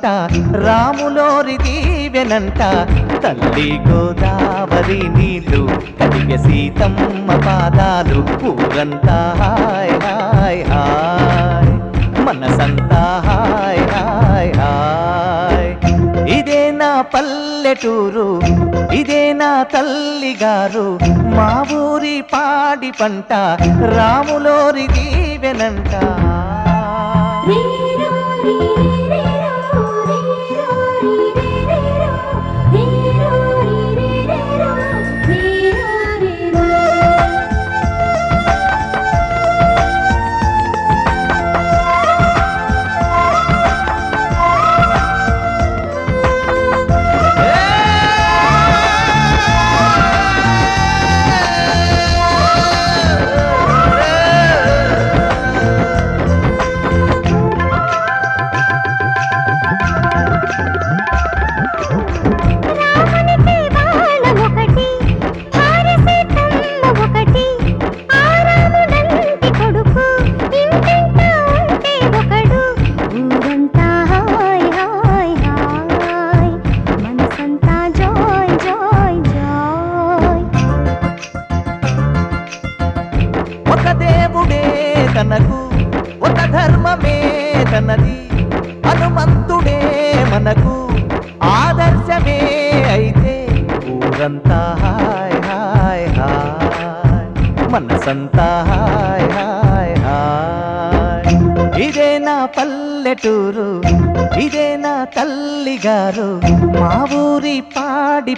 వంట రాములోరి దీవెనంట తల్లి గోదావరి నీళ్ళు కలిగ సీతమ్మ పాదాలు ఊరంతా. హాయ్ హాయ్ హాయ్ మనసంతా. హాయ్ హాయ్ హాయ్. ఇదే నా పల్లెటూరు ఇదే నా తల్లి గారు మా ఊరి పాడి పంట రాములోరి దీవెనంట.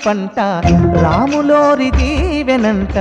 పంట రాములోరి దీవెనంట.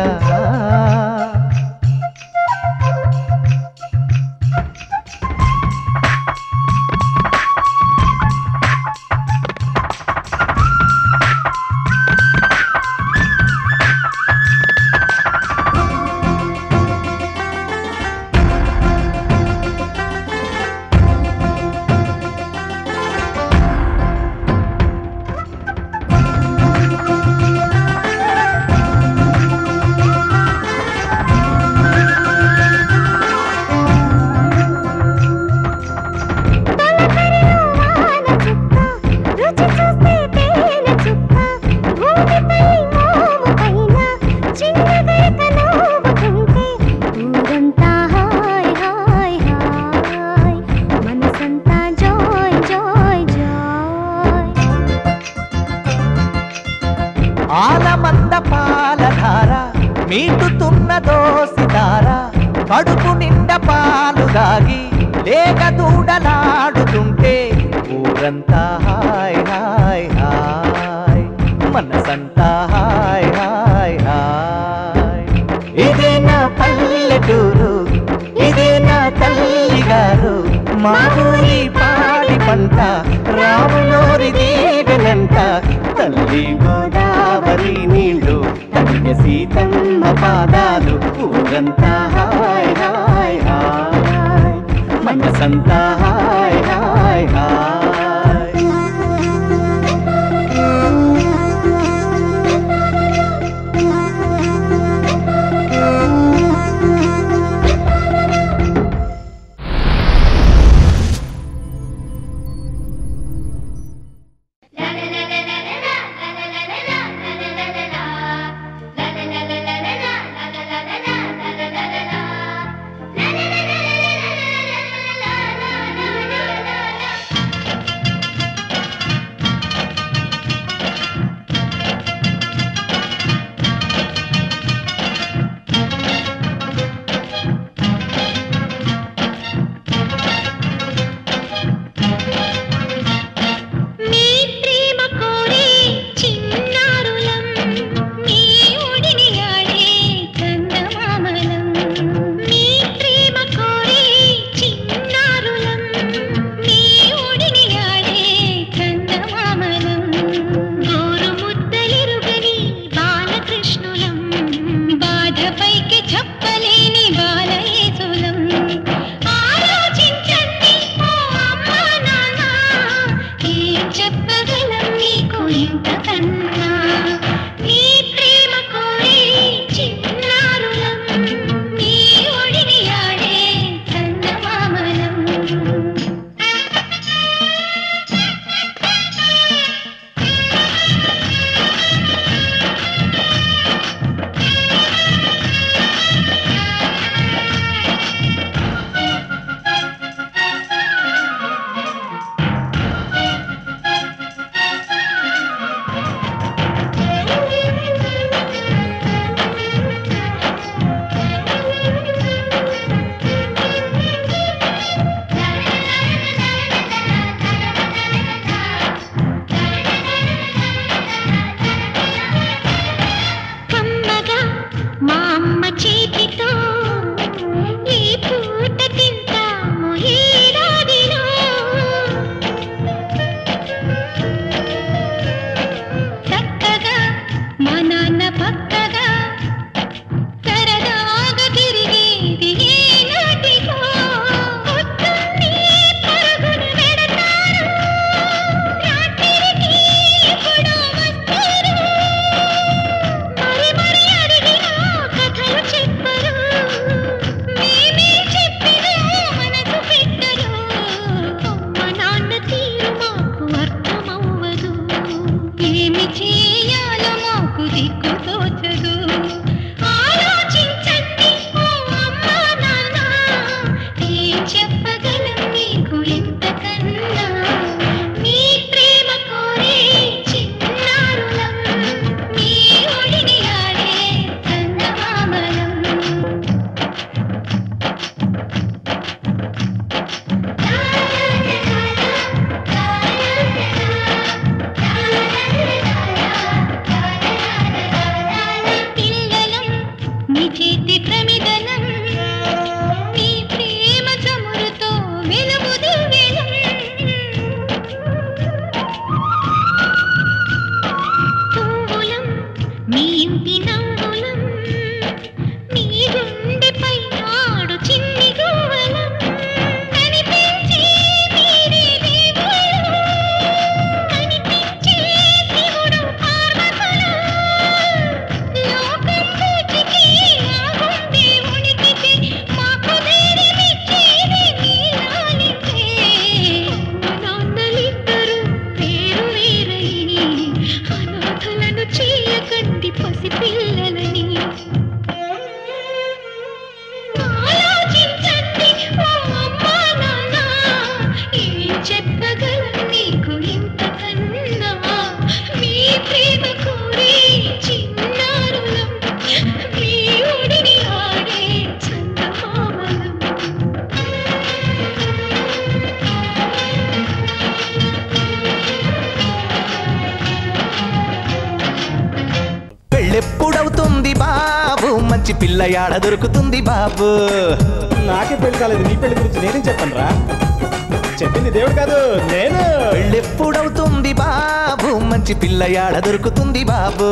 పిల్ల యాడ దొరుకుతుంది బాబు?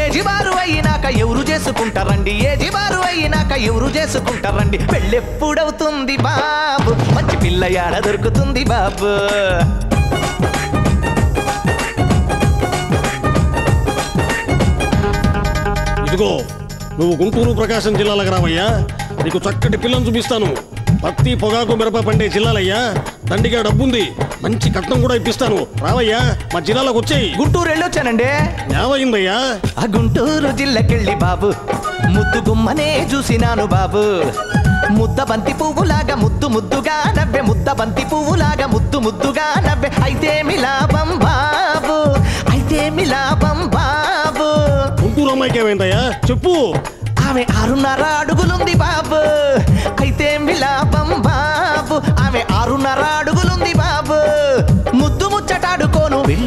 ఏజి బారు అయినాక ఎవరు చేసుకుంటారండి? ఏజి బారు అయినాక ఎవరు చేసుకుంటారండి? పెళ్ళెప్పుడవుతుంది బాబు? మంచి పిల్ల యాడ దొరుకుతుంది బాబు? ఇదిగో నువ్వు గుంటూరు ప్రకాశం జిల్లాలకు రావయ్యా. నీకు చక్కటి పిల్లని చూపిస్తాను పత్తి పొగాకు మిరప పండే జిల్లాలయ్యా. దండిగా డబ్బుంది. మంచి కట్నం కూడా ఇప్పిస్తాను. రావయ్యా మా జిల్లాలకు వచ్చేయి. గుంటూరు వెళ్ళొచ్చానండి. ఏమైందయ్యా ఆ గుంటూరు జిల్లకెళ్ళి బాబు. ముద్దు గుమ్మనే చూసినాను బాబు. ముద్ద బంతి పువ్వులాగా ముద్దు ముద్దుగా నవ్వె ముద్ద బంతి పువ్వులాగా ముద్దు ముద్దుగా నవ్వె. అయితే మిలాపం బాబు అయితే మిలాపం బాబు. గుంటూరు అమ్మాయికి ఏమైందయ్యా? చెప్పు. ఆమె ఆరున్నర అడుగులుంది బాబు. అయితే మిలాపం బాబు. ఆమె ఆరున్నర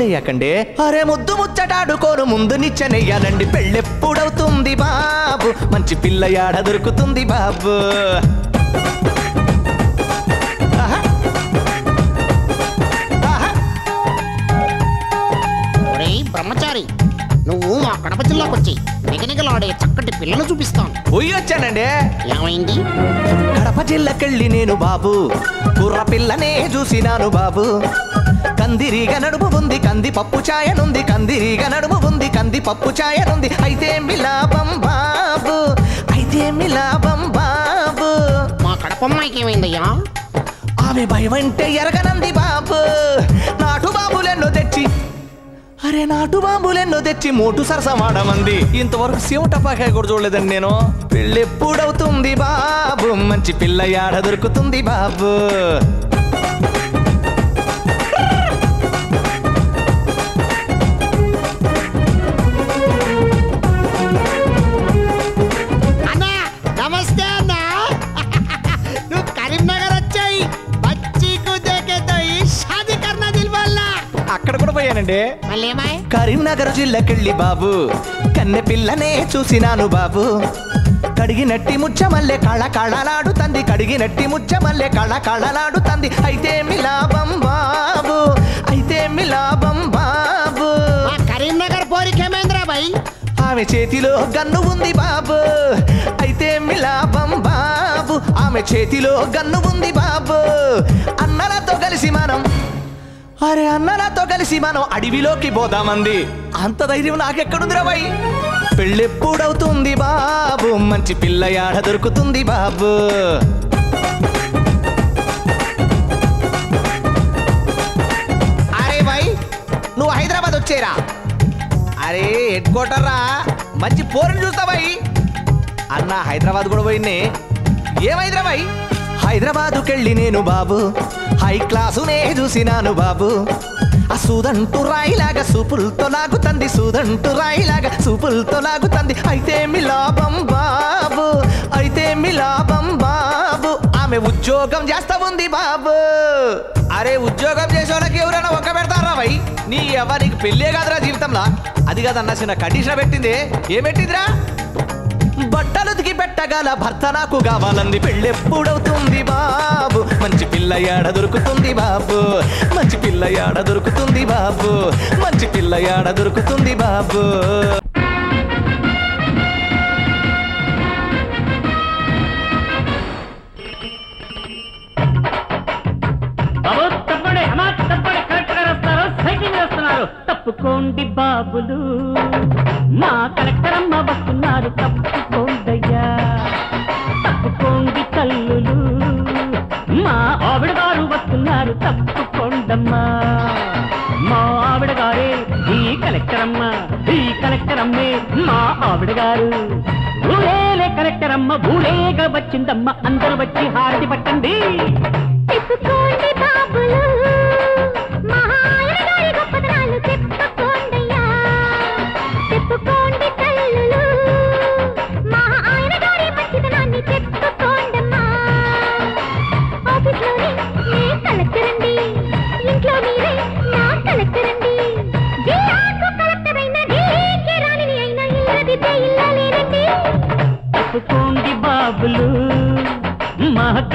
వెళ్ళేయకండే అరే ముద్దు ముచ్చటాడుకోను ముందు నిచ్చెనెయ్యాలండి. పెళ్ళెప్పుడవుతుంది బాబు? మంచి పిల్ల యాడ దొరుకుతుంది బాబు? బ్రహ్మచారి నువ్వు మా కడప జిల్లాకు వచ్చి నిగనిగలాడే చక్కటి పిల్లను చూపిస్తాను. పోయి వచ్చానండి. ఏమైంది? కడప జిల్లకెళ్ళి నేను బాబు. కుర్ర పిల్లనే చూసినాను బాబు. కందిరీగ నడుము ఉంది కంది పప్పు ఛాయనుంది కందిరీగ నడుము ఉంది కంది పప్పు ఛాయనుంది అయితే మిలాపం బాబు? అయితే మిలాపం బాబు? మా కడపమ్మాయికి ఏమైందయ్యా ఆమె భయమంటే ఎరగనంది బాబు. నాటు బాబులెన్నో తెచ్చి అరే నాటు బాంబులెన్నో తెచ్చి మోటు సరసమాడమంది ఇంతవరకు సీమ టపాకాయ కూడా చూడలేదండి నేను. పెళ్ళెప్పుడవుతుంది బాబు? మంచి పిల్ల యాడ దొరుకుతుంది బాబు? ఏమాయ్ కరీంనగర్ జిల్లాకెళ్ళి బాబు. కన్నె పిల్లనే చూసినాను బాబు. కడిగినట్టి ముచ్చమల్లె కళ కళలాడుతంది కడిగినట్టి ముచ్చమల్లె కళ కళలాడుతంది అయితే మిలాపం బాబు? అయితే మిలాపం బాబు? కరీంనగర్ పోరికి ఏమైందిరా బాయ్ ఆమె చేతిలో గన్ను ఉంది బాబు. అయితే మిలాపం బాబు? ఆమె చేతిలో గన్ను ఉంది బాబు. అన్నలతో కలిసి మనం అరే అన్న నాతో కలిసి మనం అడవిలోకి పోదామంది. అంత ధైర్యం నాకెక్కడుందిరా బాయ్? పెళ్ళెప్పుడవుతుంది బాబు? మంచి పిల్ల యాడ దొరుకుతుంది బాబు? అరే బాయ్ నువ్వు హైదరాబాద్ వచ్చేరా. అరే హెడ్ క్వార్టర్ రా. మంచి పోరుని చూస్తావాయి అన్న హైదరాబాద్ కూడా పోయినే ఏం హైదరాబాద్ హైదరాబాదుకెళ్ళి నేను బాబు. హై క్లాసునే చూసినాను బాబు. ఆ సూదంటు రాయిలాగా సూపులతో లాగుతంది సూదంటు రాయిలాగా సూపులతో లాగుతంది అయితే మిలాపం బాబు అయితే మీ లాభం బాబు. ఆమె ఉద్యోగం చేస్తా ఉంది బాబు. అరే ఉద్యోగం చేసే వాళ్ళకి ఎవరైనా ఒక్క పెడతారా భయ్ నీ ఎవరికి పెళ్ళే కాదురా జీవితంలో. అది కాదన్న చిన్న కండిషన్ పెట్టింది. ఏం పెట్టిందిరా? బట్టలు దిగి పెట్టగల భర్త నాకు కావాలంది. పెళ్ళెప్పుడవుతుంది బాబు? మంచి పిల్ల యాడ దొరుకుతుంది బాబు? మంచి పిల్ల యాడ దొరుకుతుంది బాబు? మంచి పిల్ల యాడ దొరుకుతుంది బాబు? మా కలెక్టరమ్మ వస్తున్నారు తప్పుకోండయ్యా. తప్పుకోండి తల్లులు. మా ఆవిడ గారు వస్తున్నారు తప్పుకోండమ్మా. మా ఆవిడ గారే ఈ కలెక్టరమ్మ ఈ కలెక్టరమ్మే మా ఆవిడ గారు ఊరేలే కలెక్టరమ్మ భూలేగా వచ్చిందమ్మ అందరూ వచ్చి హారతి పట్టండి.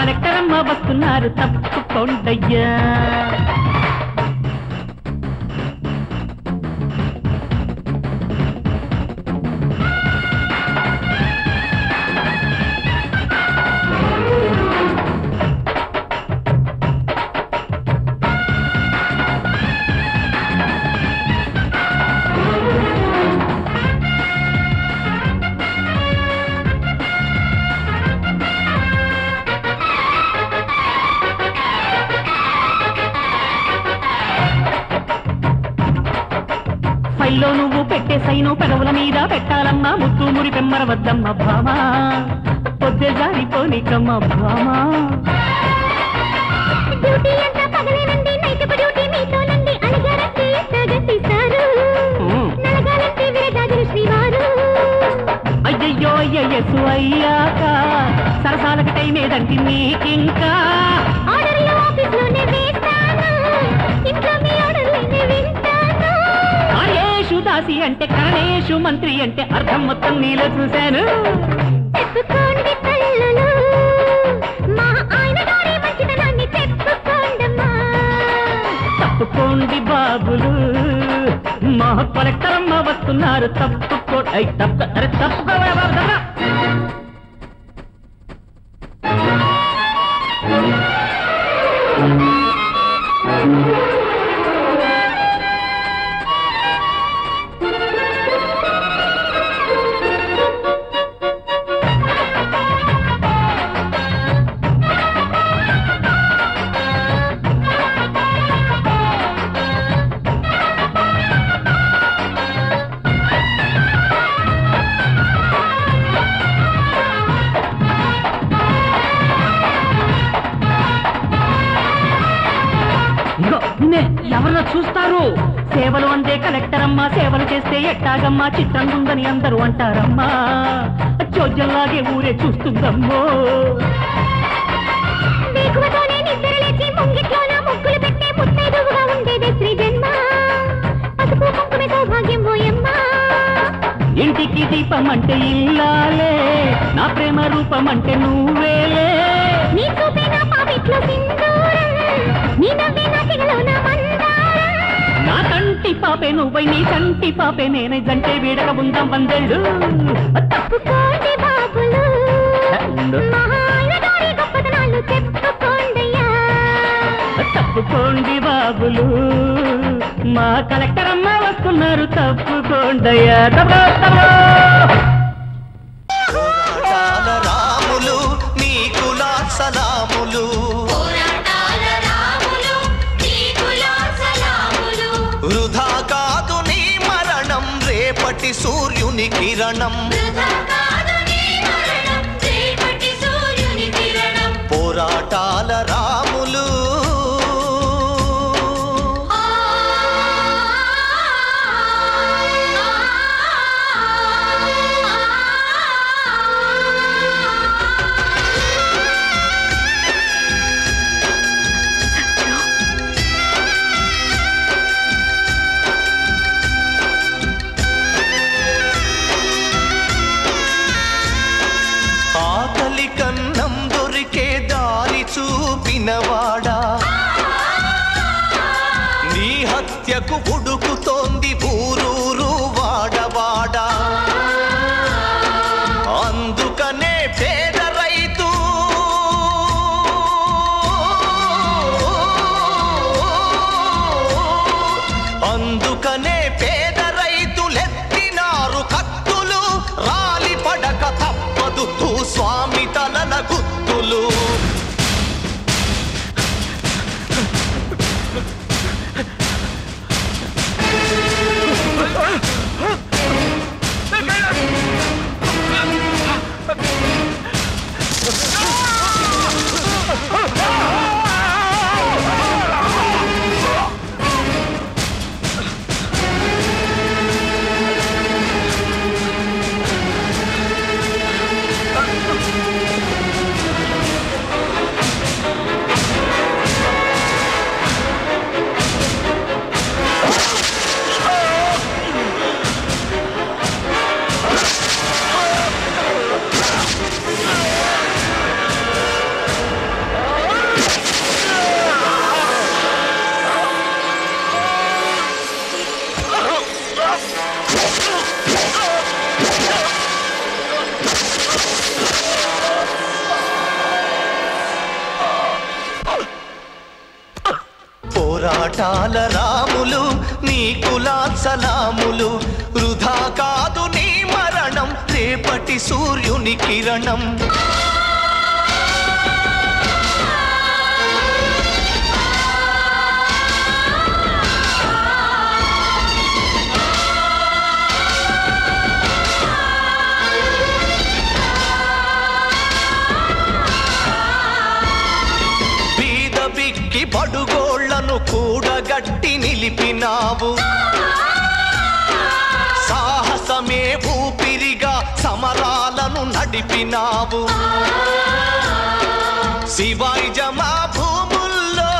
మా కలెక్టరమ్మ వస్తున్నారు తప్పుకోండయ్యా సైను పెదవుల మీద పెట్టాలమ్మా ముత్తు మురి పెమ్మర వద్దమ్మ భామా పొద్దే జారిపోనికమ్మ భామా అయ్యయ్యో అయ్యస్సు అయ్యాక సరసాలకు టైం ఏదంటే నీకింకా దాసి అంటే కరణేషు మంత్రి అంటే అర్థం మొత్తం నీలో చూశాను. తప్పుకోండి బాబులు. మా కలెక్టరమ్మ వస్తున్నారు. తప్పుకో అయ్ తప్ప అరే తప్పుకోవా ఉందని అందరూ అంటారమ్మా. చోద్యంలాగే ఊరే చూస్తుందమ్మో. ఇంటికి దీపం అంటే ఇల్లాలే నా ప్రేమ రూపం అంటే నువ్వేలే నువ్వై నీ కంటి పాపే నేనే జంటే వీడక ఉందాం వందేళ్ళు. తప్పుకోండి బాబులు. తప్పుకోండి బాబులు. మా కలెక్టర్ అమ్మ వస్తున్నారు తప్పుకోండయ్యా. తప్ప సూర్యుని కిరణం చూపినవాడా నీ హత్యకు ఉడుకు సలాములు. వృధా కాదు నీ మరణం రేపటి సూర్యుని కిరణం. బడుగోళ్ళను కూడగట్టి నిలిపినావు. సమరాలను నడిపినావు. శివాయి జమా భూముల్లో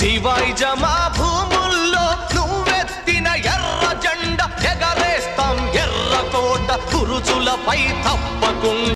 శివాయి జమా భూముల్లో నువ్వెత్తిన ఎర్ర జెండ ఎగరేస్తాం ఎర్ర కోట కురుచులపై తప్పకుండా.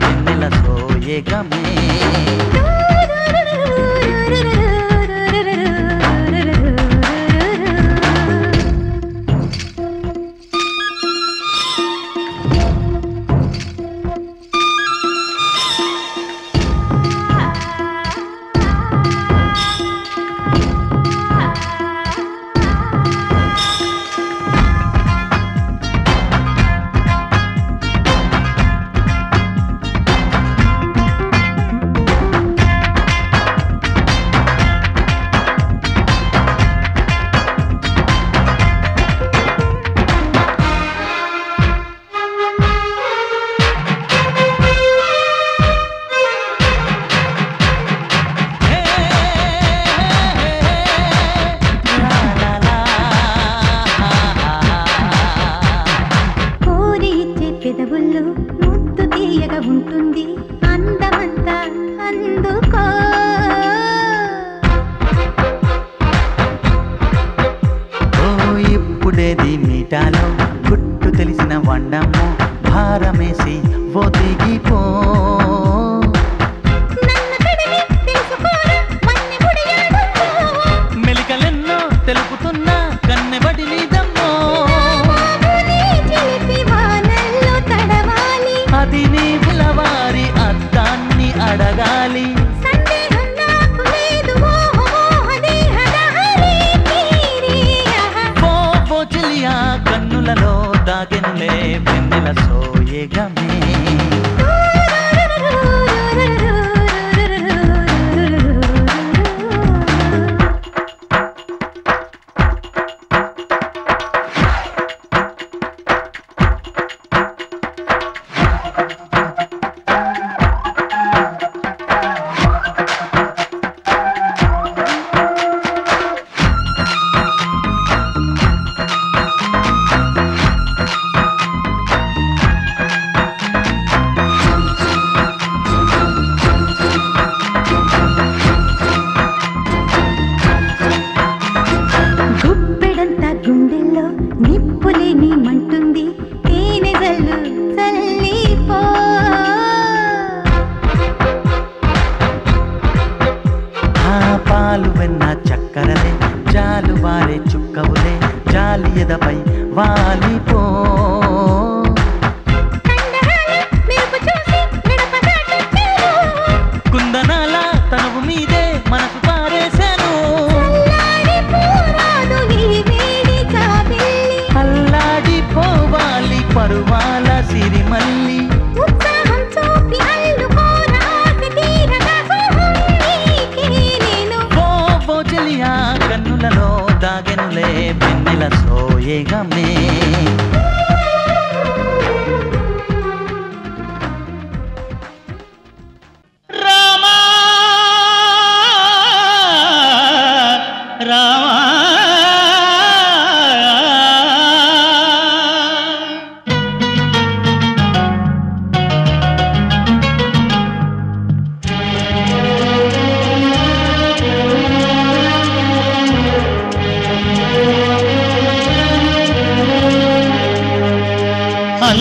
మిన్నెల సోయగమే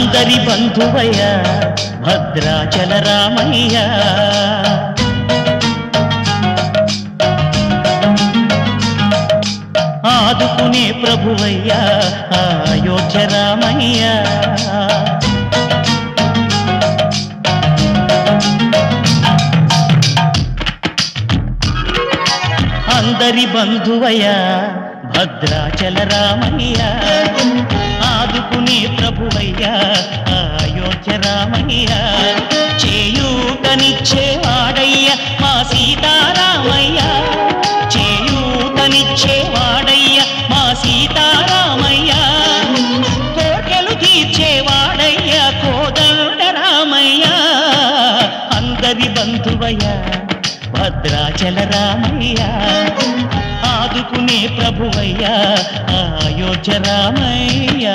అందరి బంధువయ్య భద్రాచల రామయ్య. ఆదుకునే ప్రభువయ్య అయోధ్య రామయ్య. అందరి బంధువయ్య భద్రాచల రామయ్య. ఆదుకుని ప్రభువయ్యా అయోధ్య రామయ్య. చేయూతనిచ్చేవాడయ్య మా సీతారామయ్య. చేయూతనిచ్చేవాడయ్య మా సీతారామయ్య. కోటెలు తీర్చేవాడయ్య కోదండ రామయ్య. అందరి బంధువయ్య భద్రాచల రామయ్య. ఆదుకునే ప్రభువయ్యా. అయోధ్య రామయ్య.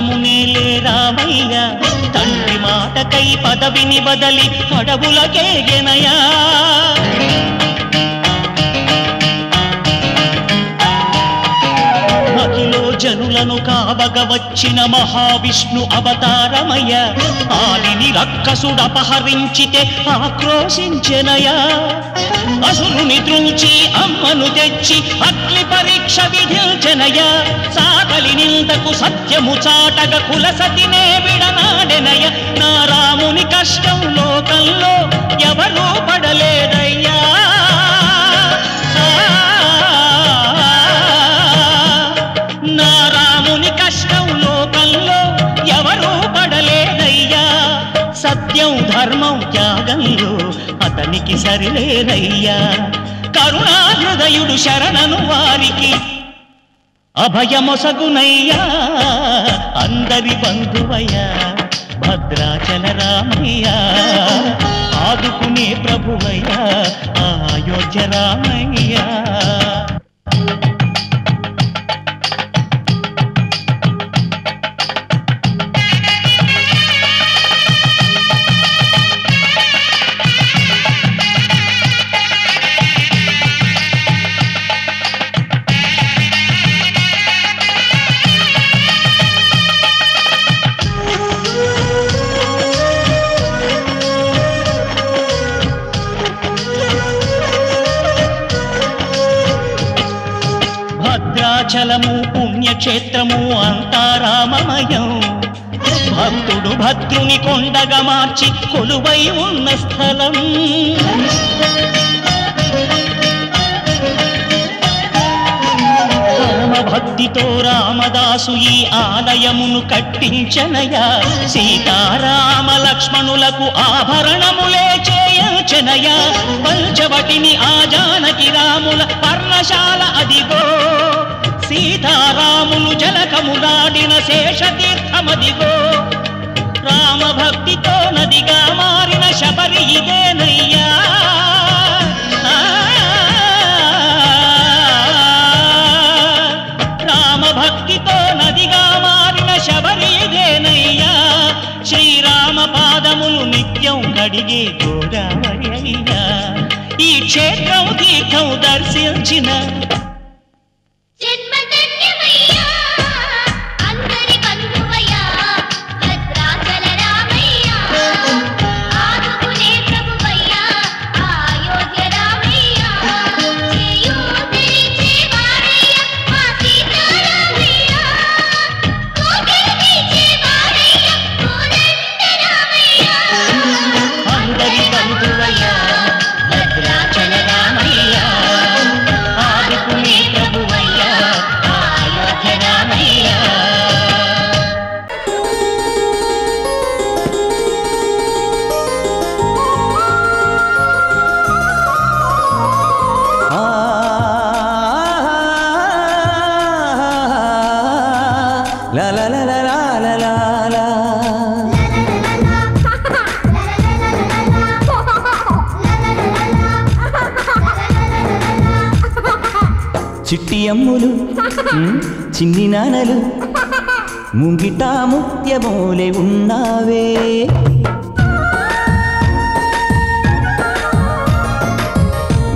రాజ్యము నేలే తండ్రి మాటకై పదవిని బదలి అడవులకేగెనయా జనులను కావగ వచ్చిన మహావిష్ణు అవతారమయ్య. ఆలిని రక్కసుడపహరించితే ఆక్రోశించెనయా అసురుని ద్రుంచి అమ్మను తెచ్చి అగ్ని పరీక్ష విధించనయ సాగలి నిందకు సత్యము చాటగ కులసతినే విడనాడెనయ నా రాముని కష్టం లోకంలో ఎవరూ పడలేదయ్యా. సత్యం ధర్మం త్యాగంలో అతనికి సరిలేరయ్యా కరుణాహృదయుడు శరణను వారికి అభయమొసగునయ్యా. అందరి బంధువయ్యా భద్రాచల రామయ్యా. ఆదుకునే ప్రభువయ్యా అయోధ్య రామయ్యా. భద్రాచలము పుణ్యక్షేత్రము అంతా రామమయం భక్తుడు భద్రుని కొండగా మార్చి కొలువై ఉన్న స్థలం. భక్తితో రామదాసు ఈ ఆలయమును కట్టించనయా? సీతారామ లక్ష్మణులకు ఆభరణములే చేయించనయా? పంచవటిని ఆ జానకి రాముల పర్ణశాల అదిగో. సీతారాములు జలకము దాటిన శేషతీర్థమదిగో. రామభక్తితో నదిగా మారిన శబరి ఇదేనయ్యా. రామభక్తితో నదిగా మారిన శబరి ఇదేనయ్యా. శ్రీరామ పాదములు నిత్యం కడిగే గోదావరి అయ్యా. ఈ క్షేత్రం తీర్థం దర్శించిన నానలు ముంగిట ముత్యమోలే ఉన్నావే.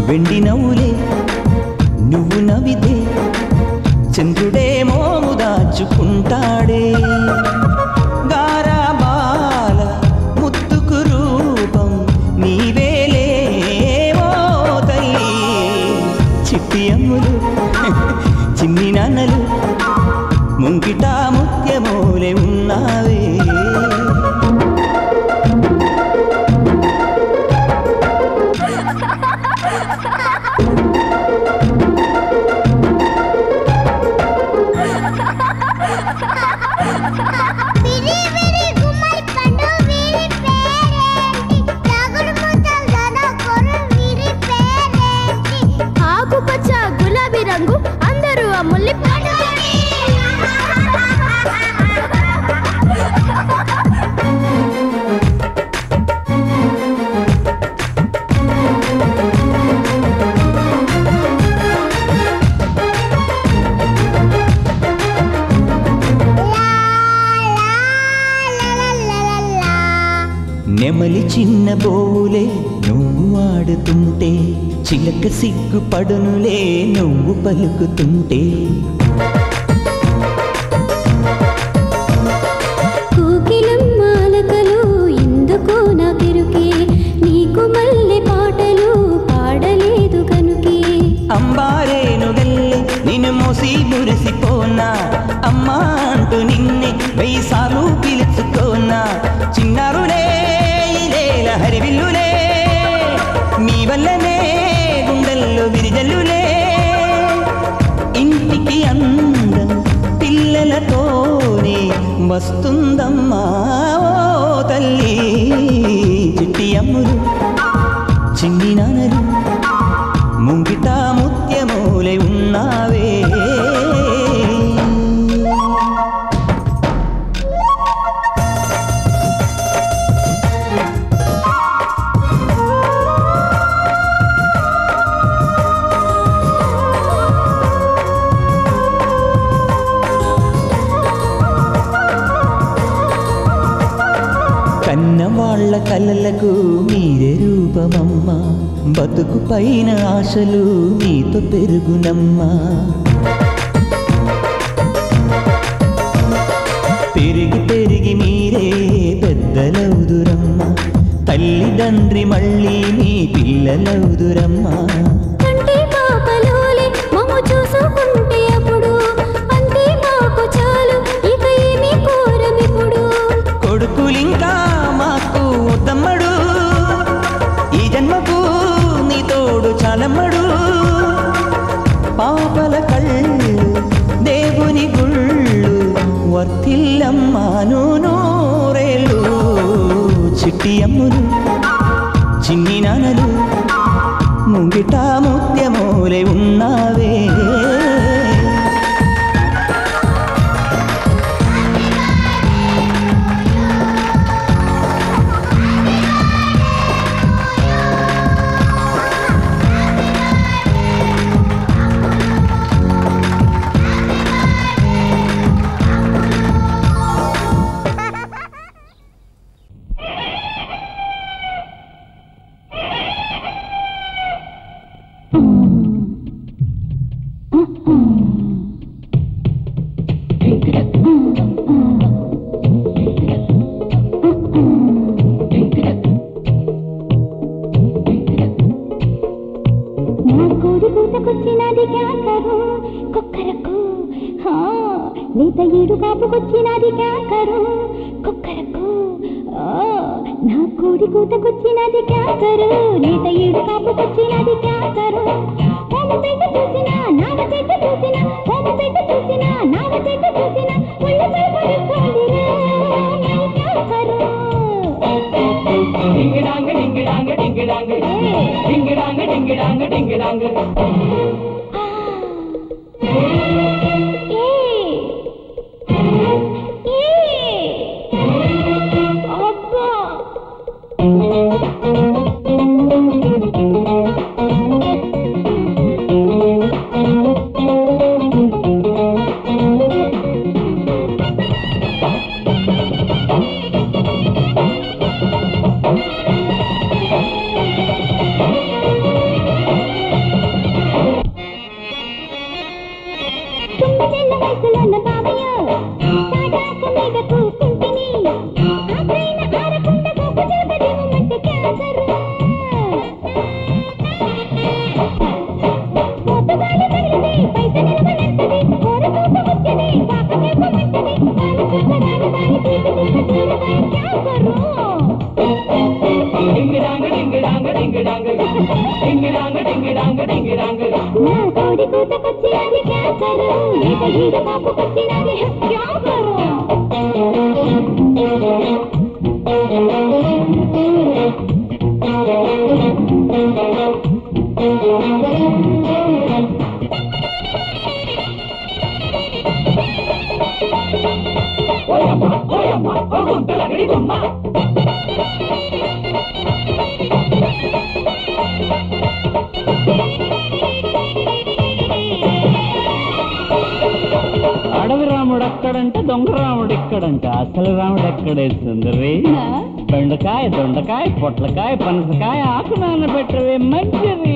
వెండి నవ్వులే నువ్వు నవ్వితే చంద్రుడేమో దాచుకుంటాడే. సిగ్గుపడునులే నువ్వు పలుకుతుంటే. అంబారేను వెళ్ళి మురిసిపోనా? అమ్మా అంటూ నిన్నే వెయ్యి సార్లు పిలుచుకోనా? చిన్నారులే ఇదే మస్తుందమ్మా ఓ తల్లి. చిట్టి అమ్ములు చిన్ని నానలు ముంగిట ముత్యమూలై ఉన్నావే. కలలకు మీరే రూపమమ్మ. బతుకు పైన ఆశలు మీతో పెరుగునమ్మా. పెరిగి పెరిగి మీరే పెద్దలవుదురమ్మ. తల్లిదండ్రి మళ్ళీ మీ పిల్లలవుదురమ్మా. చిట్టి అమ్ములు చిన్ని నానలు いるのこちら ఎక్కడంట అసలు రాముడు ఎక్కడే సుందరి? బెండకాయ దొండకాయ పొట్లకాయ పనసకాయ ఆకు నానబెట్టవే మంచిది.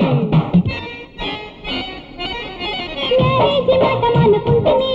అనుకుంటుంది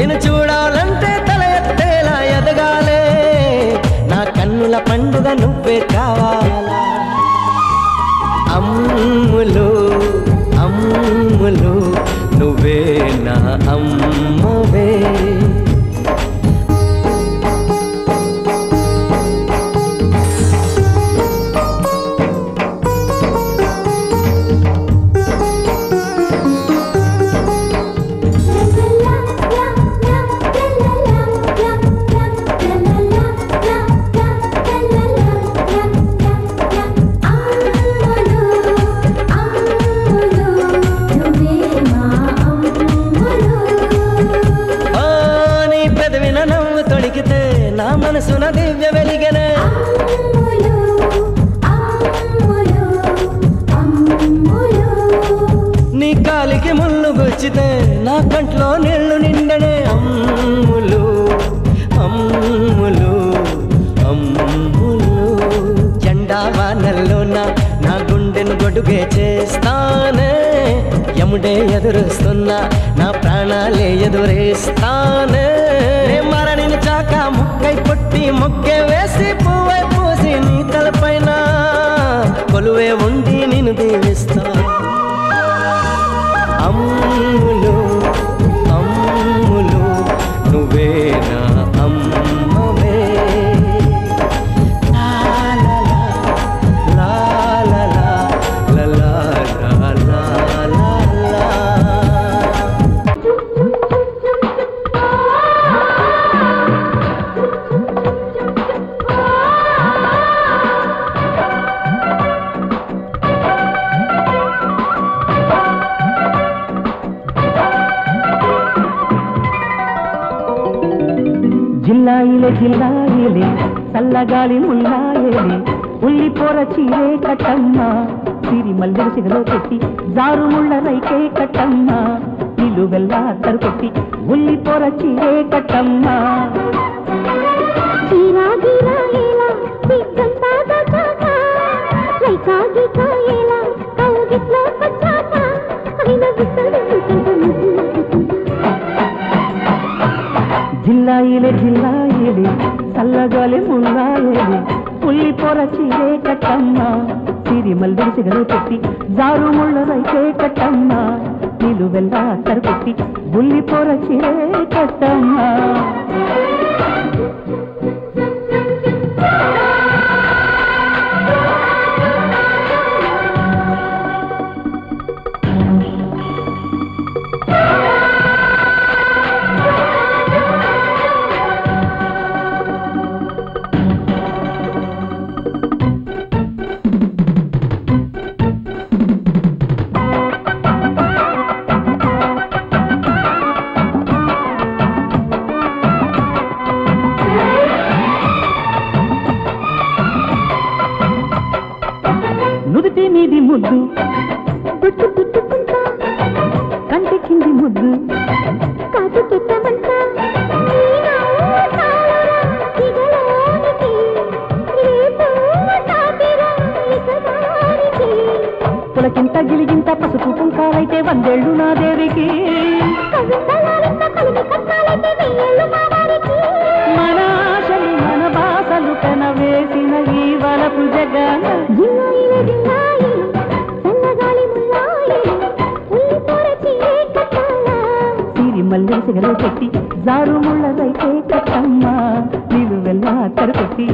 నిన్ను చూడాలంటే తల ఎత్తేలా ఎదగాలే. నా కన్నుల పండుగ నువ్వే కావాలా? అమ్ములు అమ్ములు నువ్వే నా అమ్మవే. सुरेश ಸಿಗಲು పులకింత గిలిగింత పసుపు కుంకాలైతే వందేళ్ళు నా దేవికి మన ఆశలు మన బాసలు కనవేసిన ఈ వలపు జగన్. మళ్ళీ సిగలో పెట్టి జారు ముళ్ళదైతే కట్టమ్మా. నీవు వెళ్ళ అక్కడ పెట్టి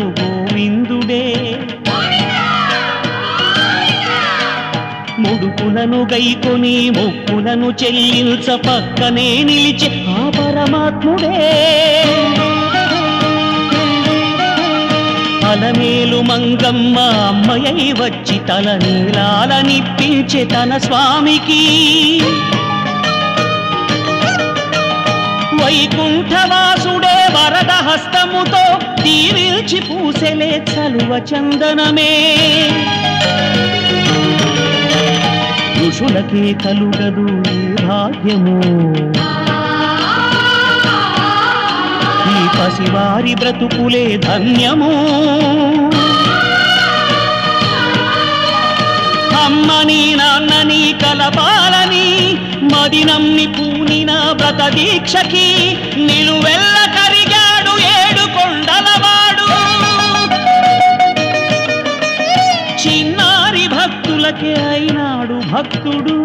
నన్ను గోవిందుడే ముడుపులను గైకొని ముప్పులను చెల్లించ పక్కనే నిలిచే ఆ పరమాత్ముడే. తలమేలు మంగమ్మ అమ్మయ్య వచ్చి తల నీలాలనిప్పించే తన స్వామికి. వైకుంఠవాసుడే వరద హస్తముతో తీరిల్చి పూసెలే చలువ చందనమే. ఋషులకి కలుగదు భాగ్యము. ఈ పసివారి బ్రతుకులే ధన్యము. అమ్మని నాన్నని కలపాలని మదినమ్ని పూనిన వ్రత దీక్షకి నిలువెల్ల నాకే అయినాడు భక్తుడు.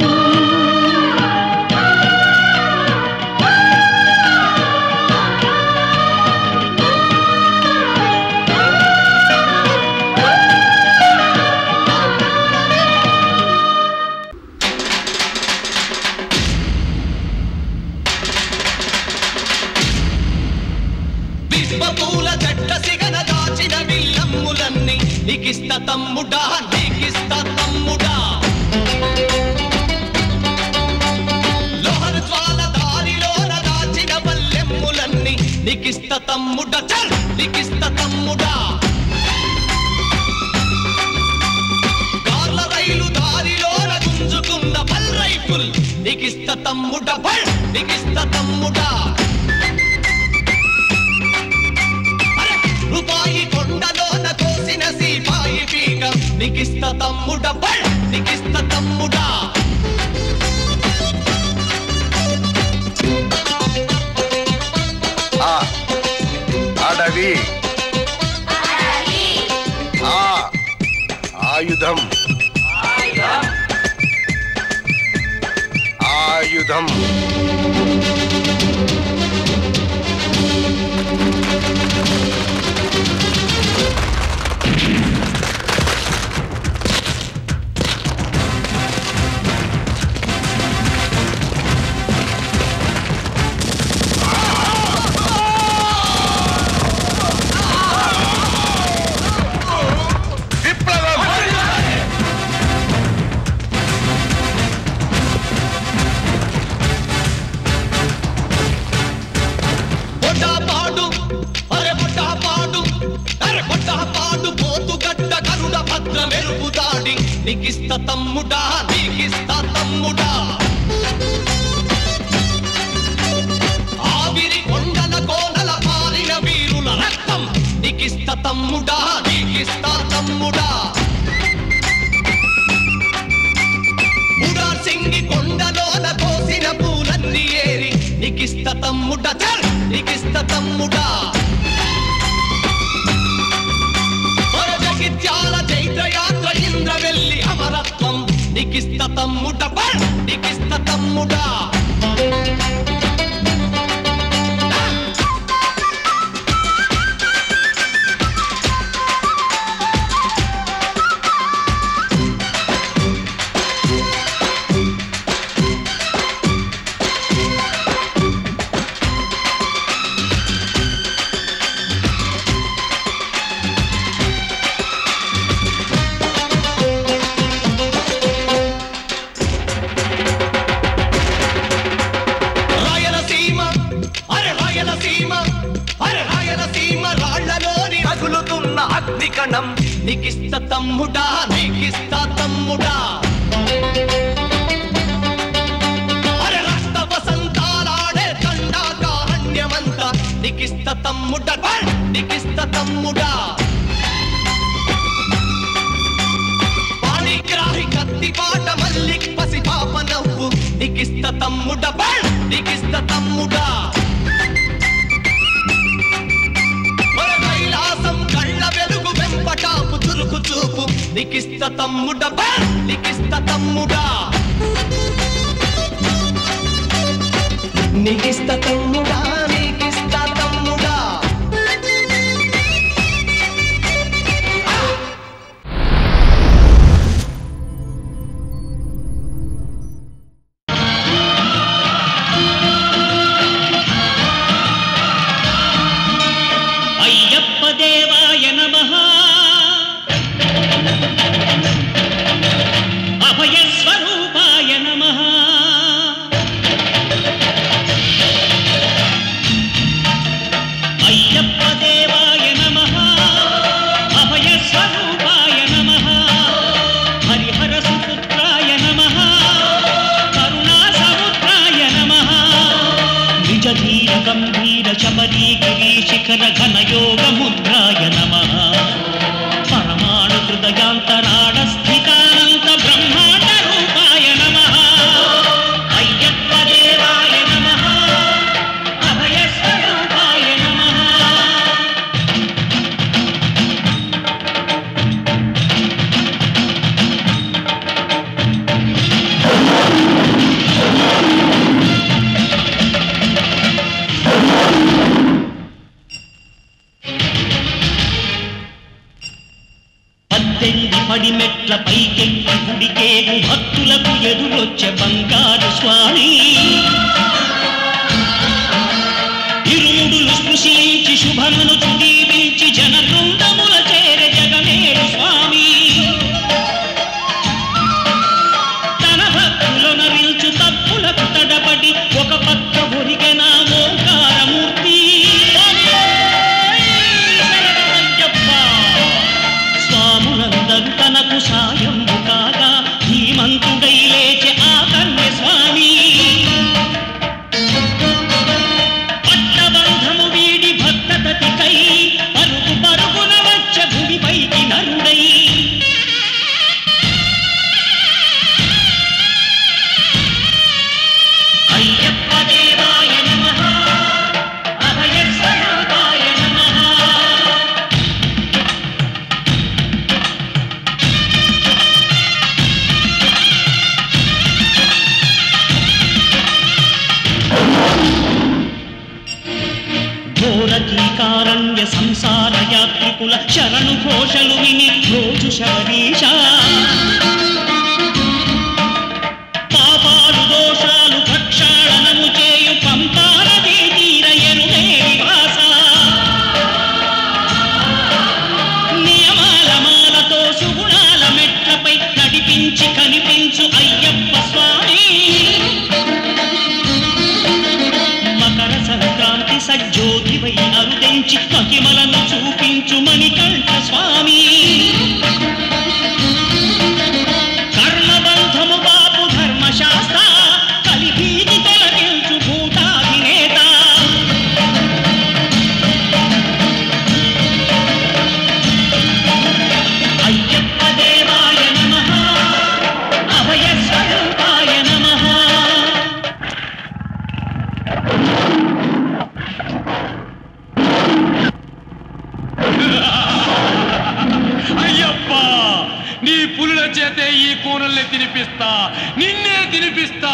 చేతే కూనల్ని తినిపిస్తా నిన్నే తినిపిస్తా.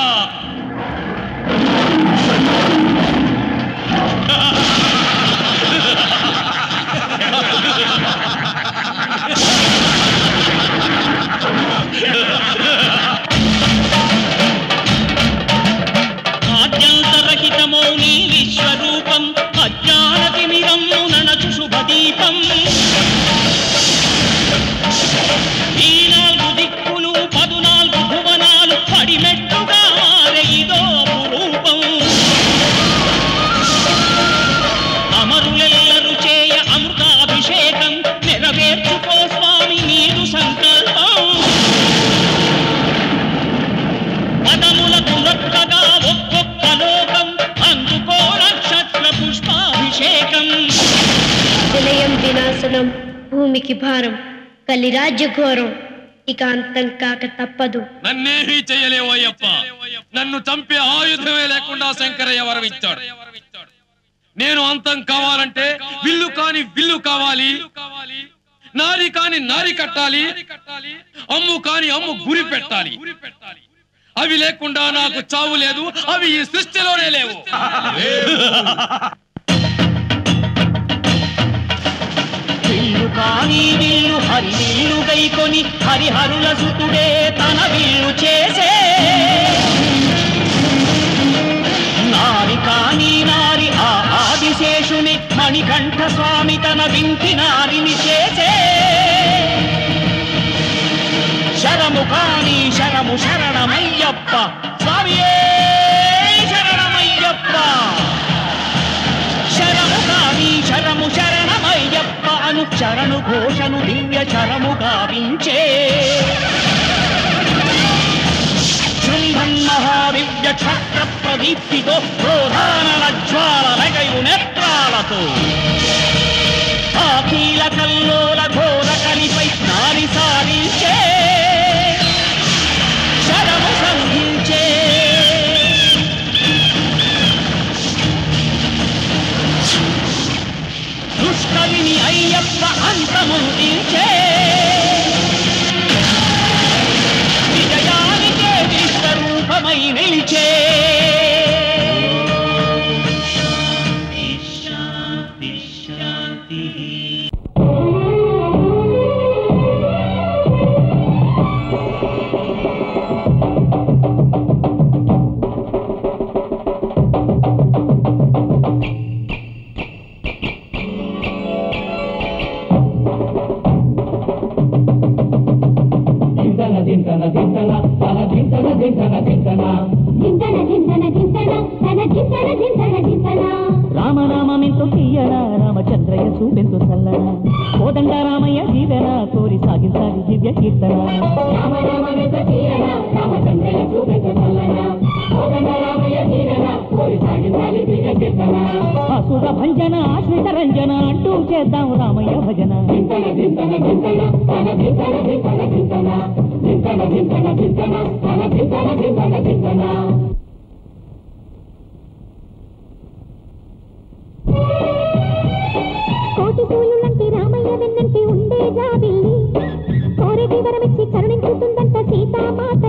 భూమికి భారం. కలి రాజ్య ఘోరం. ఇక అంతం కాక తప్పదు. నన్నేమీ చేయలేవు అయ్యప్ప. నన్ను చంపే ఆయుధమే లేకుండా శంకరయ్య వరమిచ్చాడు నేను అంతం కావాలంటే విల్లు కాని విల్లు కావాలి. నారి కాని నారి కట్టాలి. అమ్ము కాని అమ్ము గురి పెట్టాలి. అవి లేకుండా నాకు చావు లేదు. అవి ఈ సృష్టిలోనే లేవు. విల్లు కాని విల్లు హరి విల్లు గైకొని హరిహరుల సుతుడే తన విల్లు చేసే. నారి కాని నారి ఆ ఆదిశేషుని మణికంఠ స్వామి తన వింటి నారిని చేసే. శరము కాని శరము శరణమయ్యప్ప స్వామియే. చరణు చరణు ఘోషను దివ్య చరము గావించే. శృంభన్ మహాదివ్య క్షత్ర ప్రదీప్తితో క్రోధానల జ్వాల రగయు నేత్రాలతో అఖీల కల్లోల ఘోర కలిపై నారి సారించే. చింతన చింతన తన చింతన చింతన చింతన. చింతన చింతన చింతన తన చింతన చింతన చింతన. రామ రామమెంతో తీయరా రామచంద్రయ్య చూపెంతో చల్లన కోదండ రామయ్య జీవన కోరి సాగించాలి దివ్య కీర్తన. రామ రామమెంతో తీయరా రామచంద్రయ్య చూపెంతో చల్లన కోదండ రామయ్య అసుర భంజన ఆశ్రిత రంజన అంటూ చేద్దాం రామయ్య భజన కోటి పూలులంటే రామయ్య వెన్నంటే ఉండే జాబిల్లి. కోరే వివరమిచ్చి కరుణించుతుందంట సీతామాత.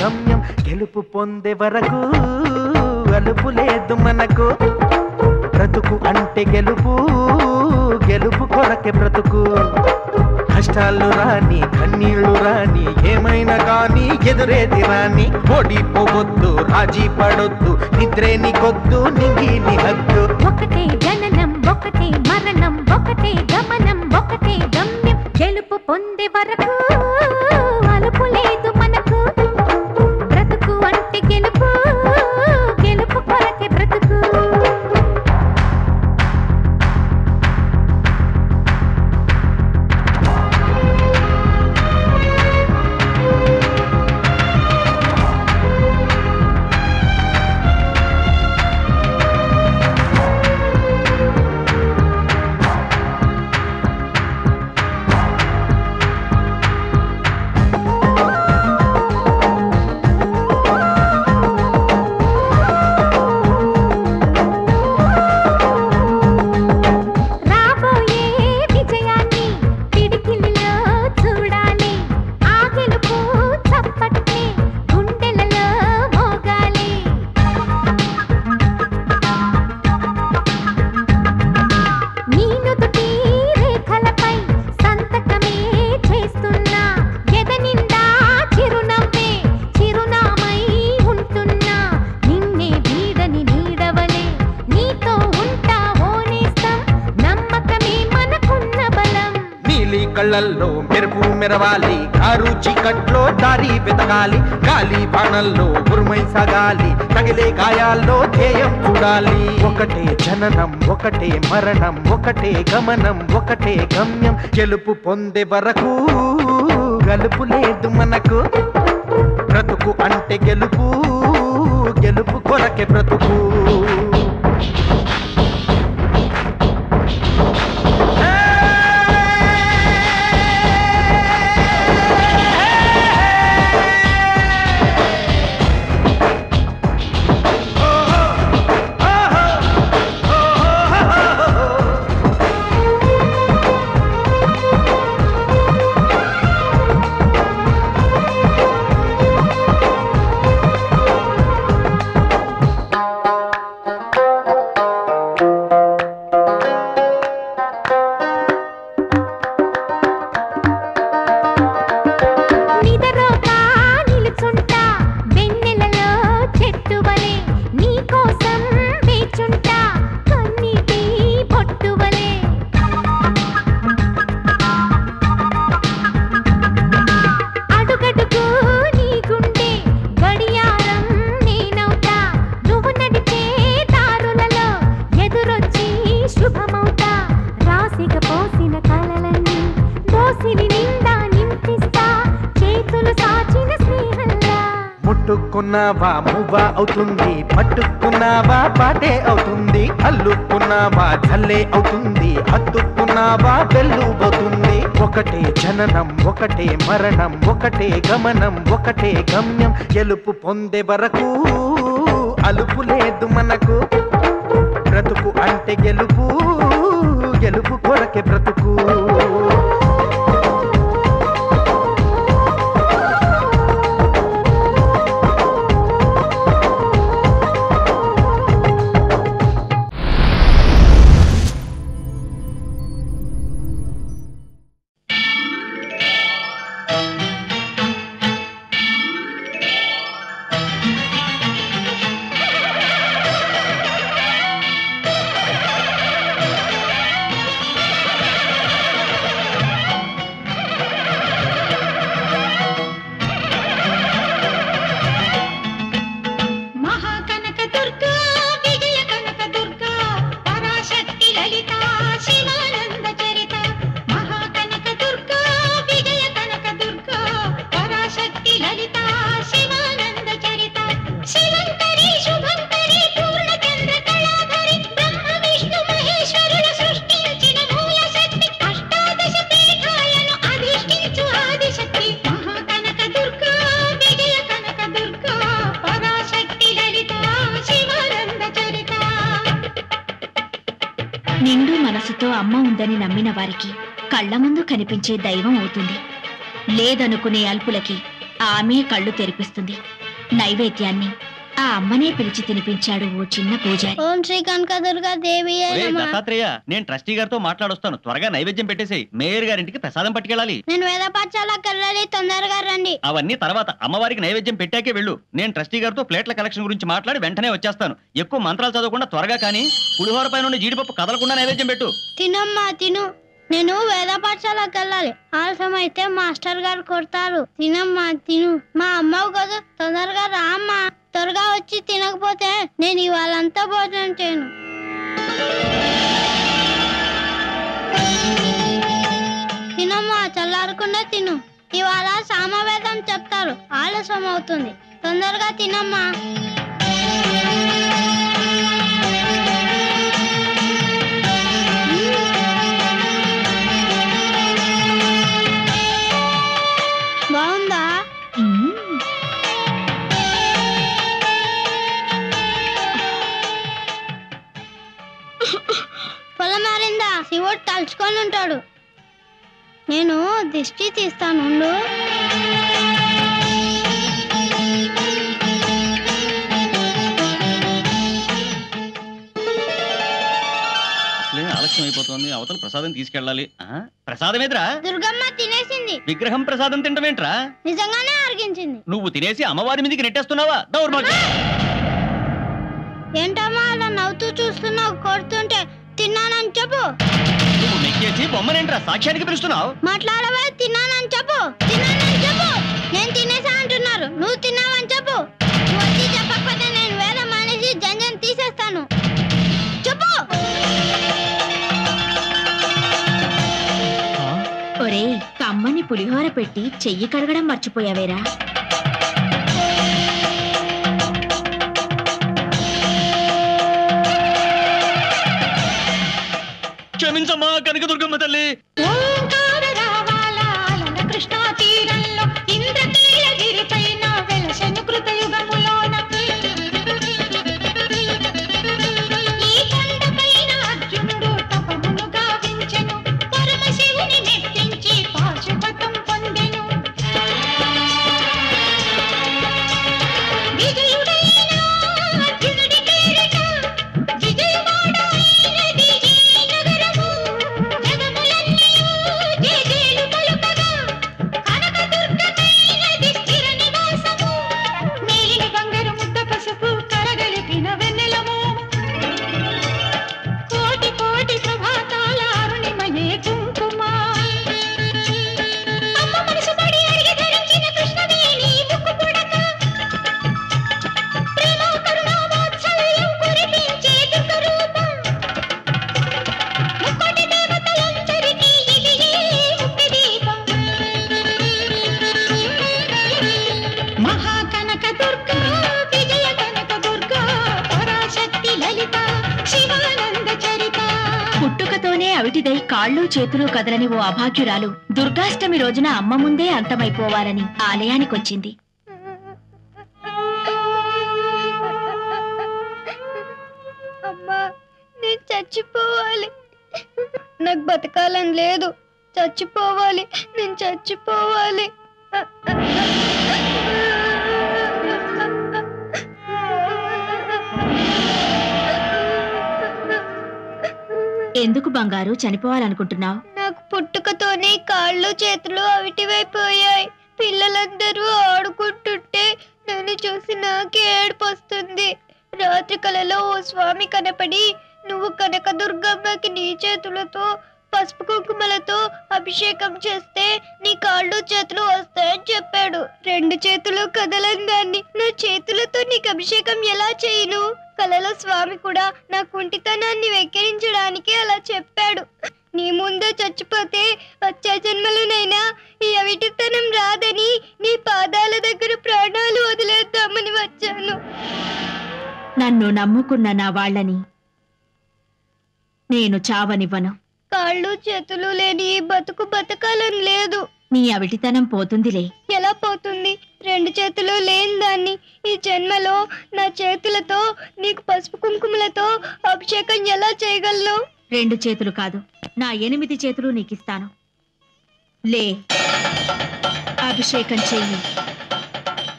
గమ్యం గెలుపు పొందే వరకు అలుపు లేదు మనకు. బ్రతుకు అంటే గెలుపు గెలుపు కొరకే బ్రతుకు. కష్టాలు రాని కన్నీళ్ళు రాని ఏమైనా కానీ ఎదురేది రాని. ఓడిపోవద్దు రాజీ పడొద్దు నిద్రే నీకొద్దు నింగి నిహద్దు ఒకటే జననం ఒకటే మరణం ఒకటే గమనం ఒకటే గమ్యం. గెలుపు పొందే వరకు సాగాలి గాలి బాణల్లో ఉరుమై సాగాలి. తగిలే గాయాల్లో ధ్యేయం చూడాలి. ఒకటే జననం ఒకటే మరణం ఒకటే గమనం ఒకటే గమ్యం. గెలుపు పొందే వరకు గలుపు లేదు మనకు. బ్రతుకు అంటే గెలుపు గెలుపు కొరకే బ్రతుకు. అల్లుకున్నావా మువ్వా అవుతుంది. పట్టుకున్నావా? పాటే అవుతుంది. అల్లుకున్నావా? చల్లే అవుతుంది. హత్తుకున్నావా అవుతుంది. ఒకటే జననం ఒకటే మరణం ఒకటే గమనం ఒకటే గమ్యం. గెలుపు పొందే వరకు అలుపు లేదు మనకు. బ్రతుకు అంటే గెలుపు. గెలుపు కొరకే బ్రతుకు. అల్పులకి ఆమె కళ్ళు తెరిపిస్తుంది. నైవేద్యాన్ని ఆ అమ్మనే పిలిచి తినిపించాడు ఓ చిన్న పూజారి. ఓం శ్రీ కనకదుర్గా దేవి దత్తాత్రేయ నేను ట్రస్టీ గారితో మాట్లాడొస్తాను. త్వరగా నైవేద్యం పెట్టేసేయ్. మేయర్ గారింటికి ప్రసాదం పట్టుకెళ్ళాలి. నేను వేద పాఠశాలకు వెళ్ళాలి తొందరగా రండి. అవన్నీ తర్వాత అమ్మవారికి నైవేద్యం పెట్టాకే వెళ్ళు. నేను ట్రస్టీ గారితో ప్లేట్ల కలెక్షన్ గురించి మాట్లాడి వెంటనే వచ్చేస్తాను. ఎక్కువ మంత్రాలు చదవకుండా త్వరగా కానీ పులిహోర పైన జీడిపప్పు కదలకుండా నైవేద్యం పెట్టు. తినమ్మా తిను. నేను వేద పాఠశాలకు వెళ్ళాలి. ఆలస్యం అయితే మాస్టర్ గారు కొడతారు. తినమ్మా తిను. మా అమ్మ కదా తొందరగా రామ్మా. త్వరగా వచ్చి తినకపోతే నేను ఇవాళంతా భోజనం చేయను. తినమ్మా చల్లారకుండా తిను. ఇవాళ సామవేదం చెప్తారు. ఆలస్యం అవుతుంది తొందరగా తినమ్మా. శివుడు తలుచుకొని ఉంటాడు. నేను దిష్టి తీస్తాను. అసలే ఆలస్యం అయిపోతుంది. అవతల ప్రసాదం తీసుకెళ్ళాలి. ఆ? ప్రసాదం ఎదురా దుర్గమ్మ తినేసింది. విగ్రహం ప్రసాదం తింటమేంట్రా నిజంగానే అరిగించింది. నువ్వు తినేసి అమ్మవారి మీదకి నెట్టేస్తున్నావా? దౌర్భాగ్యం. ఏంటమ్మా అలా నవ్వుతూ చూస్తున్నావు? కొడుతుంటే తిన్నానని చెప్పు. నువ్వు నెక్కేసి బొమ్మనేంట్రా? సాక్ష్యానికి పిలుస్తున్నావు? మాట్లాడవే తిన్నానని చెప్పు. తిన్నానని చెప్పు. నేను తినేసా అంటున్నారు. నువ్వు తిన్నావని చెప్పు. నువ్వు వచ్చి చెప్పకపోతే నేను వేరే మానేసి జంజన్ తీసేస్తాను. చెప్పు. ఒరేయ్ కమ్మని పులిహోర పెట్టి చెయ్యి కడగడం మర్చిపోయావేరా? క్షమించమ్మా కనకదుర్గమ్మ తల్లి? అభాగ్యురాలు దుర్గాష్టమి రోజున అమ్మ ముందే అంతమైపోవాలని ఆలయానికొచ్చింది. అమ్మా నేను చచ్చిపోవాలి. నాకు బతకాలని లేదు. చచ్చిపోవాలి నేను చచ్చిపోవాలి. ఎందుకు బంగారు? చనిపోవాలనుకుంటున్నావు? కాళ్ళు చేతులు అవిటివైపోయాయి. పిల్లలందరూ ఆడుకుంటుంటే నన్ను చూసి నాకే ఏడుపొస్తుంది. రాత్రి కలలో ఓ స్వామి కనపడి నువ్వు కనక దుర్గమ్మకి నీ చేతులతో పసుపు కుంకుమలతో అభిషేకం చేస్తే నీ కాళ్ళు చేతులు వస్తాయని చెప్పాడు. రెండు చేతులు కదలని దాన్ని. నా చేతులతో నీకు అభిషేకం ఎలా చేయను? కలలో స్వామి కూడా నా కుంటితనాన్ని వెక్కిరించడానికి అలా చెప్పాడు. నీ ముందే చచ్చిపోతే వచ్చే జన్మలోనైనా ఈ అవిటితనం రాదని నీ పాదాల దగ్గర ప్రాణాలు వదిలేద్దామని వచ్చాను. నన్ను నమ్ముకున్న నా వాళ్ళని నేను చావనివ్వను. కాళ్ళు చేతులు లేని ఈ బతుకు బతకాలని లేదు. నీ అవిటితనం పోతుందిలే. ఎలా పోతుంది? రెండు చేతులు లేని దాన్ని ఈ జన్మలో నా చేతులతో నీకు పసుపు కుంకుమలతో అభిషేకం ఎలా చేయగలను? రెండు చేతులు కాదు. నా ఎనిమిది చేతులు నీకిస్తాను. లే. అభిషేకం చెయ్యి.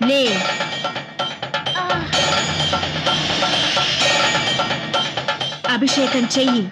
లే. అభిషేకం చెయ్యి.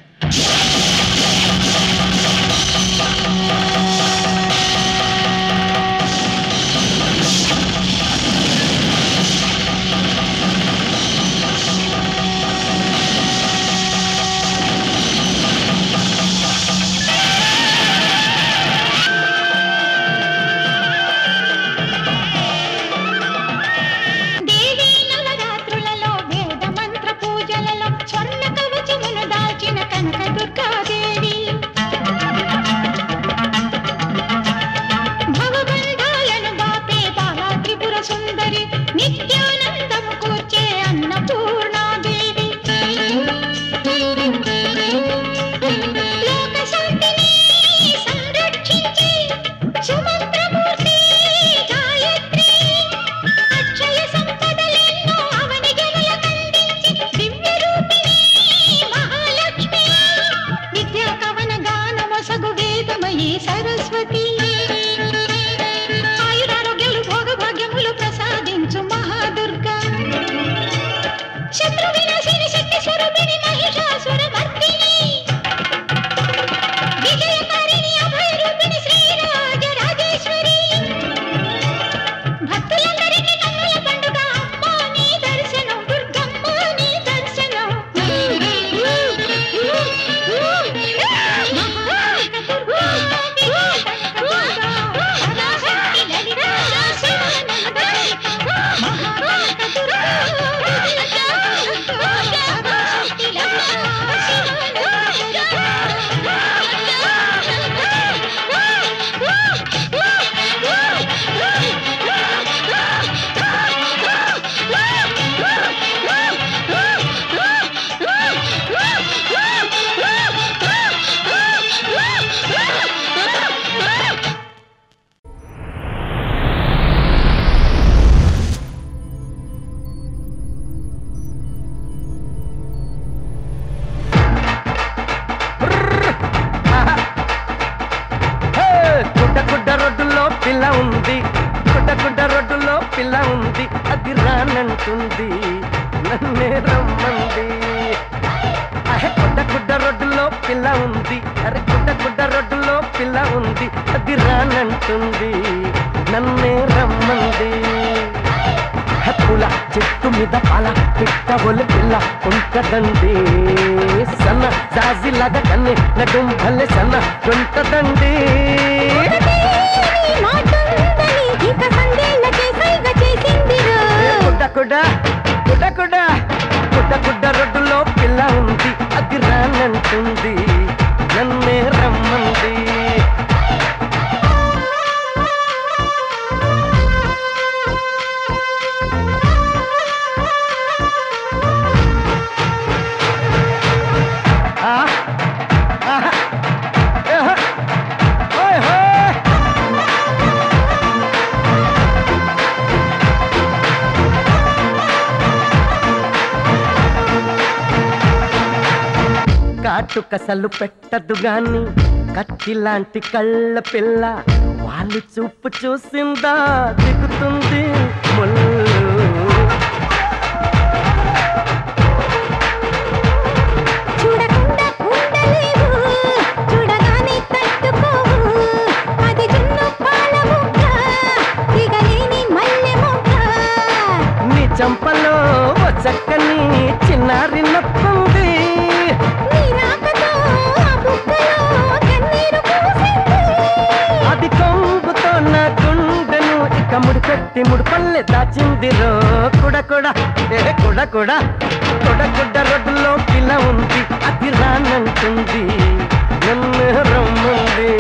కసలు పెట్టదు గాని కత్తి లాంటి కళ్ళ పిల్ల వాళ్ళు చూపు చూసిందా దిగుతుంది ముళ్ళు చంపలో చక్కని చిన్నారి తమ్ముడు పెట్టి ముడు పల్లె దాచిందిలో కుడ కూడా ఏ కుడ కూడా కుడ కుడ రొడ్డులో పిల్ల ఉంది అది రానంటుంది నన్ను రమ్మంది.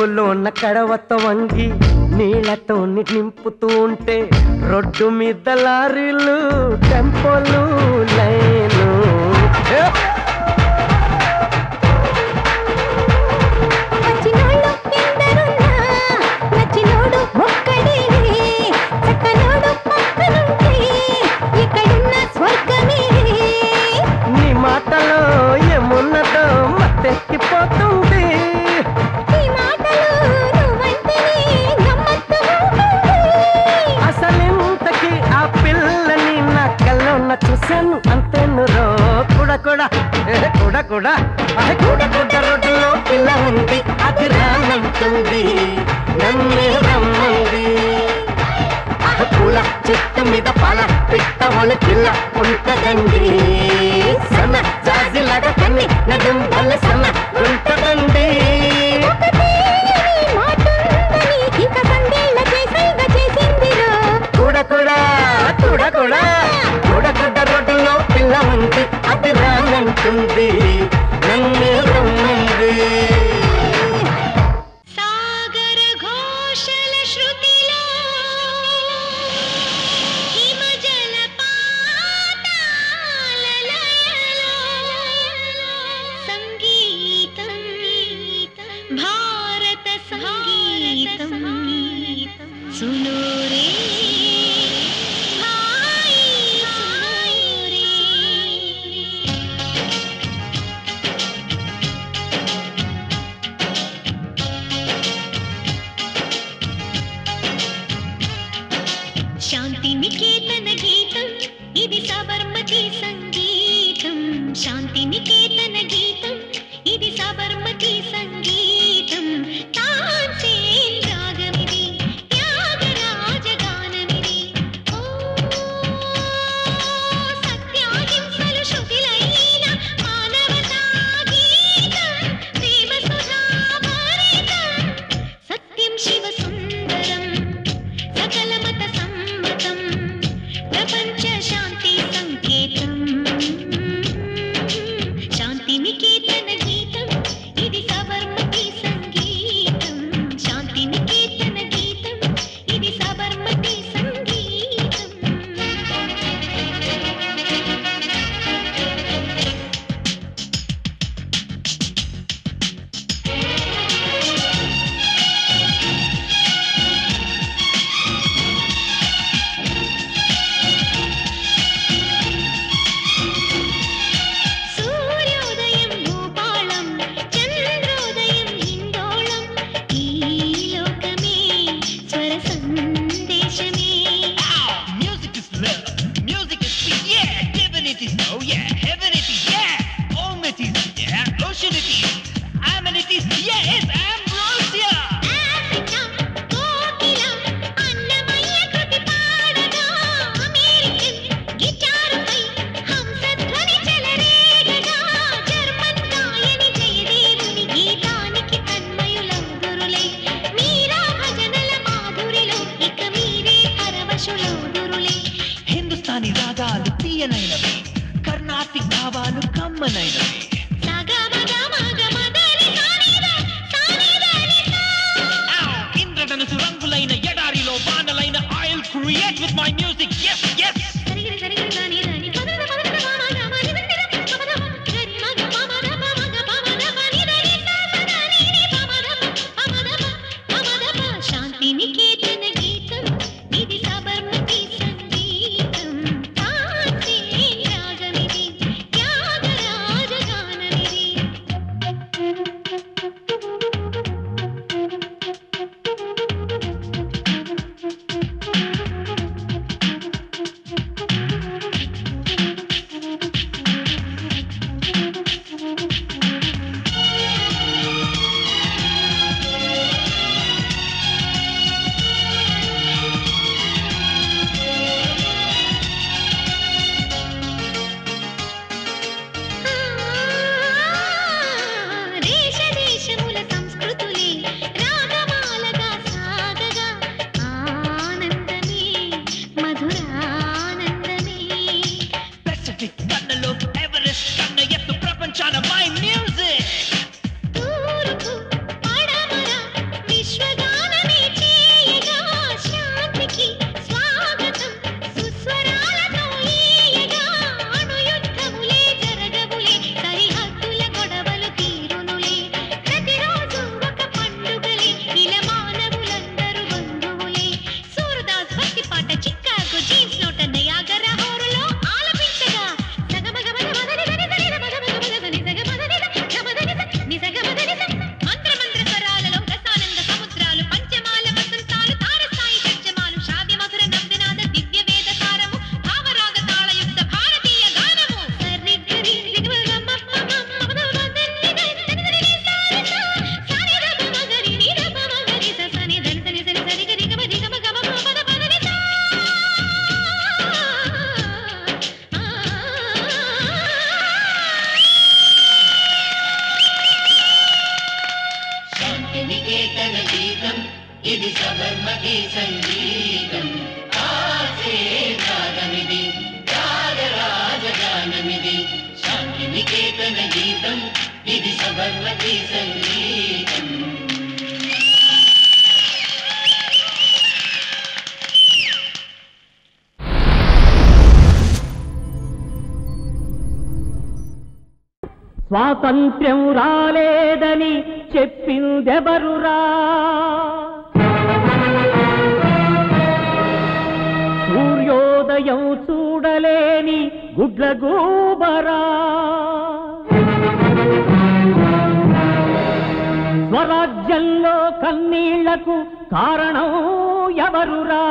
ఉన్న కడవత వంగి నీళ్ళతో నింపుతూ ఉంటే రొడ్డు మీద లారీలు టెంపోలు లైన్ కూడా కూడ. కూడ రోడ్డులో పిల్ల ఉంది అది రానంటుంది నన్నే రమ్మంది. పూల చెట్టు మీద పాల పిట్ట వాళ్ళ పిల్ల ఉంటదండి. సన్న జాజిలాగా కన్ని నగం వల్ల సన్న ఉంటదండి. కూడా కూడా కూడా కూడా. వెళ్ళమంటే అది రానంటుంది నన్నే రమ్మంది. స్వాతంత్ర్యం రాలేదని చెప్పిందెవరురా? సూర్యోదయం చూడలేని గుడ్లగూబరా? స్వరాజ్యంలో కన్నీళ్ళకు కారణం ఎవరురా?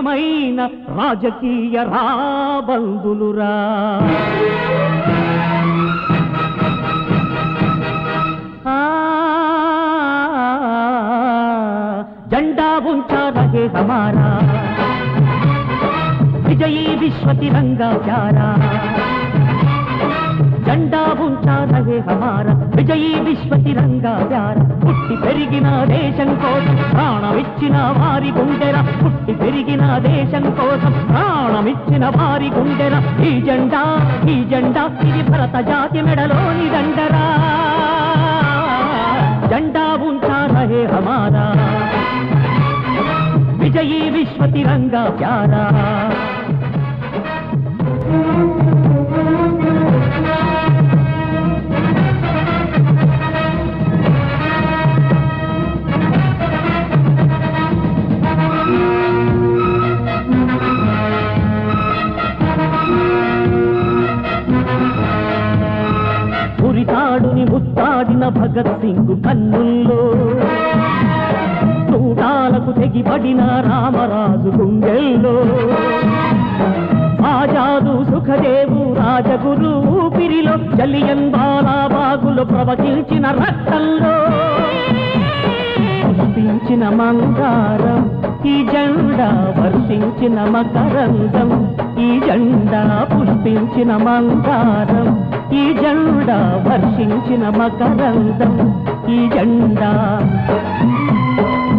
నిజమైన రాజకీయ రాబందులురా. జెండా ఉంచారే హమారా. విజయీ విశ్వ తిరంగా ప్యారా. జెండా ఉంచా రహే హమారా విజయీ విశ్వ తిరంగా ప్యార పుట్టి పెరిగిన దేశం కోసం ప్రాణమిచ్చిన వారి గుండెర. పుట్టి పెరిగిన దేశం కోసం ప్రాణమిచ్చిన వారి గుండెర. ఈ జెండా ఈ జెండా ఇది భరత జాతి మెడలోని దండరా. జెండా ఉంచా హమారా విజయీ విశ్వ తిరంగా ప్యారా పాడిన భగత్ సింగ్ కన్నుల్లో. తూటాలకు తెగిపడిన రామరాజు గుండెల్లో. ఆజాదు సుఖదేవు రాజగురు ఊపిరిలో జలియన్ బాలాబాగులు ప్రవచించిన రక్తంలో. పుష్పించిన మందారం ఈ జెండా వర్షించిన మకరందం ఈ జెండా పుష్పించిన మందారం ఈ జెండా వర్షించిన మకరందం ఈ జెండా.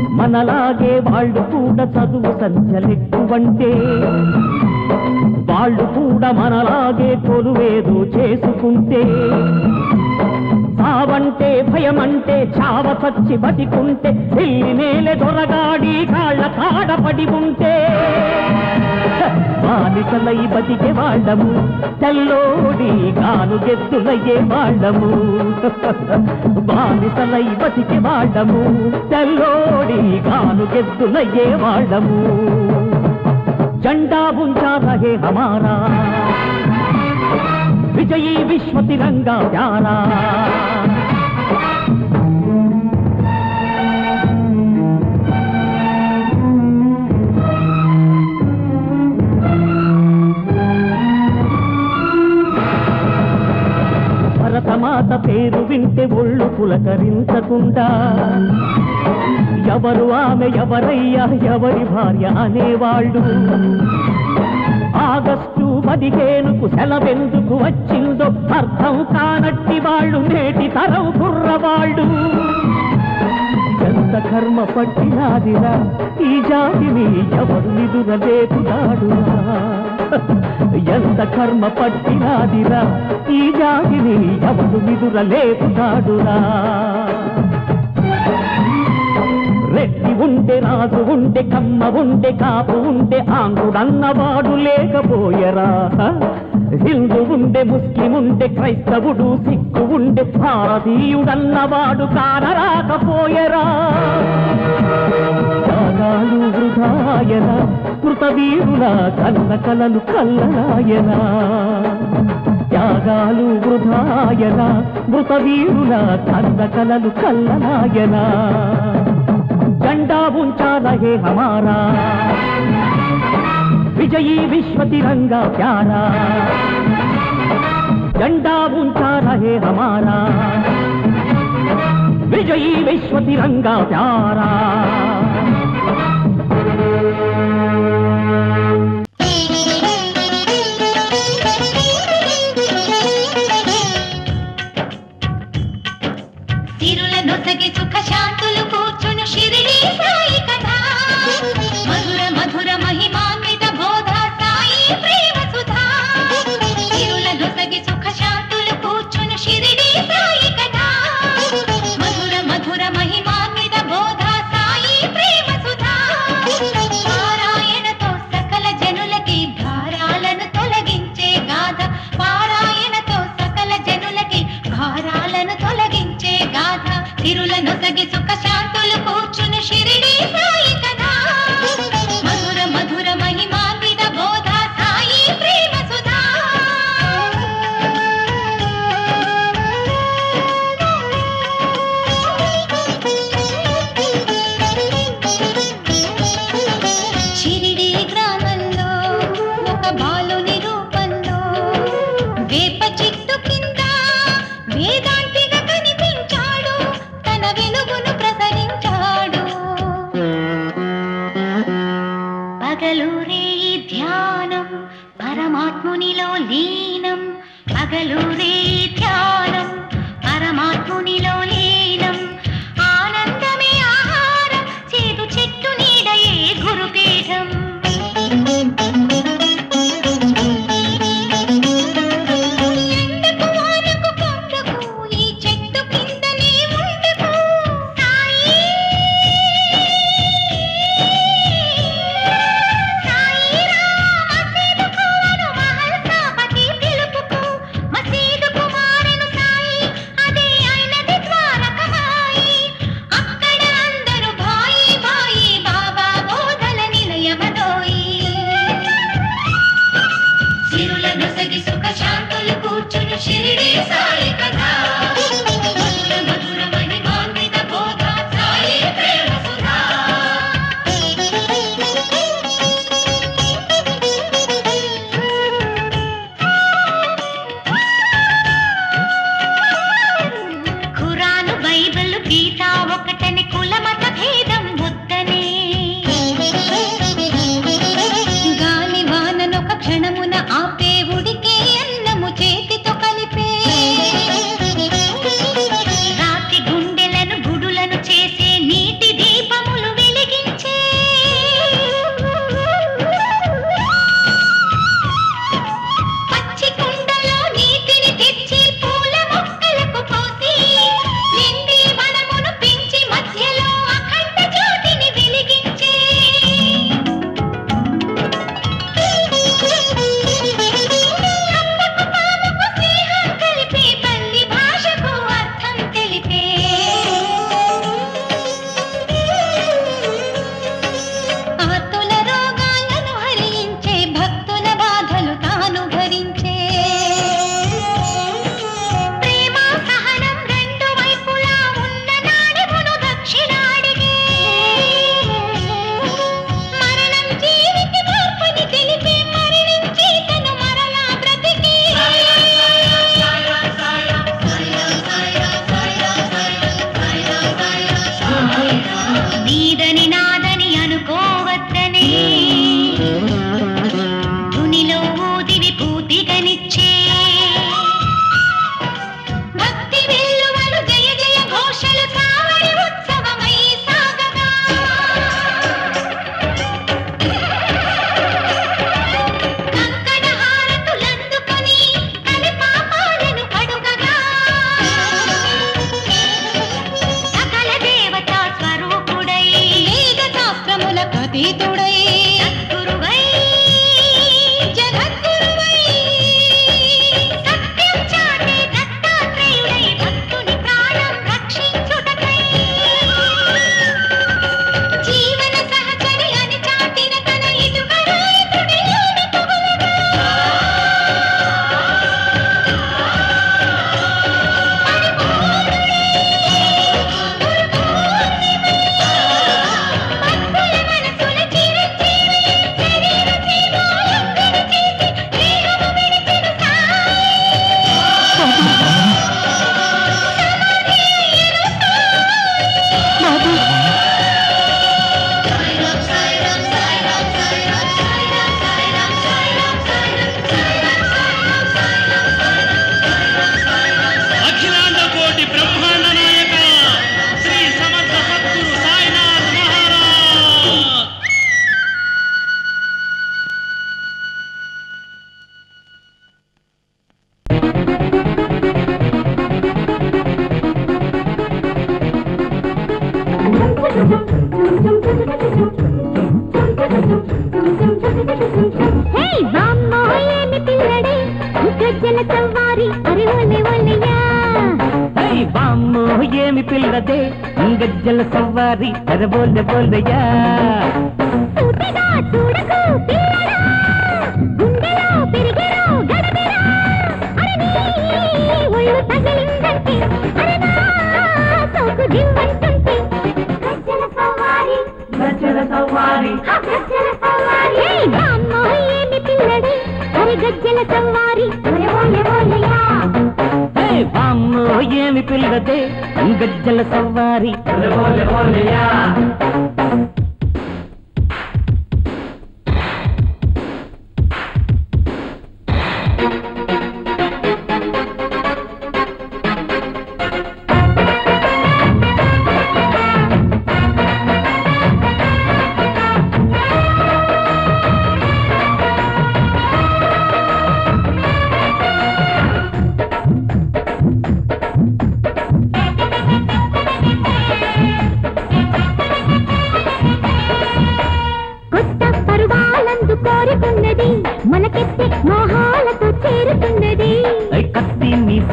మనలాగే వాళ్ళు కూడా చదువు సంచలెక్కువంటే వాళ్ళు కూడా మనలాగే కొలువేదు చేసుకుంటే. చావంటే భయమంటే చావ చచ్చి బతికుంటే వెళ్ళి నేలె దొరగాడి కాళ్ళ కాడపడి ఉంటే. బాలికలై బతికే వాళ్ళము. తెల్లోడి కాను గెత్తులయ్యే వాళ్ళము. బాలికలై బతికే వాళ్ళము. తెల్లోడి కాను గెత్తులయ్యే వాళ్ళము. జెండా ఉంచా హమారా. విజయీ విశ్వ తిరంగా ప్యారా. భరతమాత పేరు వింటే ఒళ్ళు పులకరించకుండా. ఎవరు ఆమె ఎవరయ్యా ఎవరి భార్య అనేవాళ్ళు. ఆగస్టు పదిహేనుకు సెలవెందుకు వచ్చిందో అర్థం కానట్టి వాళ్ళు నేటి తరం కుర్రవాళ్ళు. ఎంత కర్మ పట్టినాదిరా ఈ జాతిని ఎవరు నిదురలేపుతాడురా? ఎంత కర్మ పట్టినాదిరా? ఈ జాతిని ఎవరు నిదురలేపుతాడురా రెడ్డి ఉంటే రాజు ఉంటే కమ్మ ఉంటే కాపు ఉంటే ఆంగుడన్నవాడు లేకపోయరా? హిందూ ఉండే ముస్లిం ఉండే క్రైస్తవుడు సిక్కు ఉండే భారతీయుడన్నవాడు కానరాకపోయరా? నాడు వృధాయన కృతవీరుల కన్న కలలు కల్లనాయన త్యాగాలు వృధాయన మృతవీరుల కన్న కలలు కల్లనాయన జెండా ఉంచా రహే హమారా. విజయీ విశ్వ తిరంగా ప్యారా. జెండా ఉంచా రహే హమారా. విజయీ విశ్వ తిరంగా ప్యారా.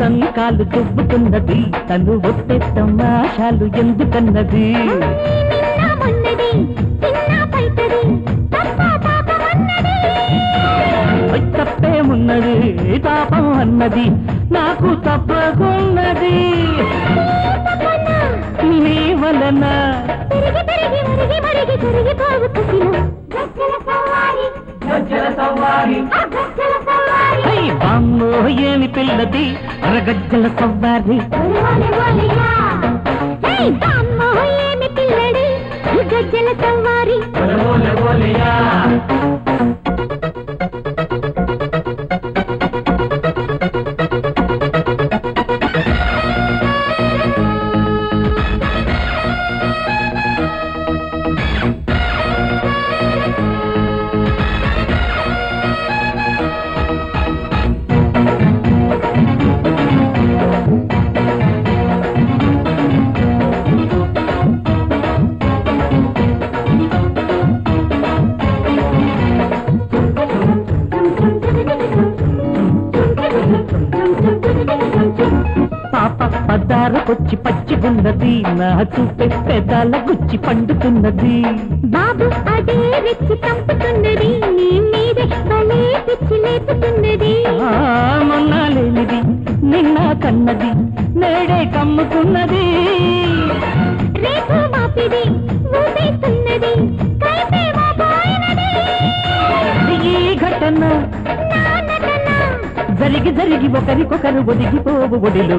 కాలు దుబ్బుతున్నది తను ఒట్టే తమాషాలు ఎందుకన్నది? తప్పేమున్నది? పాపం అన్నది. నాకు తప్పకున్నది. నీ వలన. అయ్ బామ్మో ఏమి పిల్లది? అరగజ్జల సవ్వారి గజ్జల సవారి పద్దారకొచ్చి పచ్చిగున్నది నా చూపే పెదాల గుచ్చి పండుతున్నది. బాబు అదే రెచ్చి చంపుతున్నది నీ మీదే భలే పిచ్చి లేపుతున్నది. ఆ, మొన్న లేనిది నిన్న కన్నది నేడే కమ్ముకున్నది రేపు మాపిది ఊపేస్తున్నది ఈ ఘటన. జరిగి జరిగి ఒకరికొకరు ఒదిగిపోవు ఒడిలు.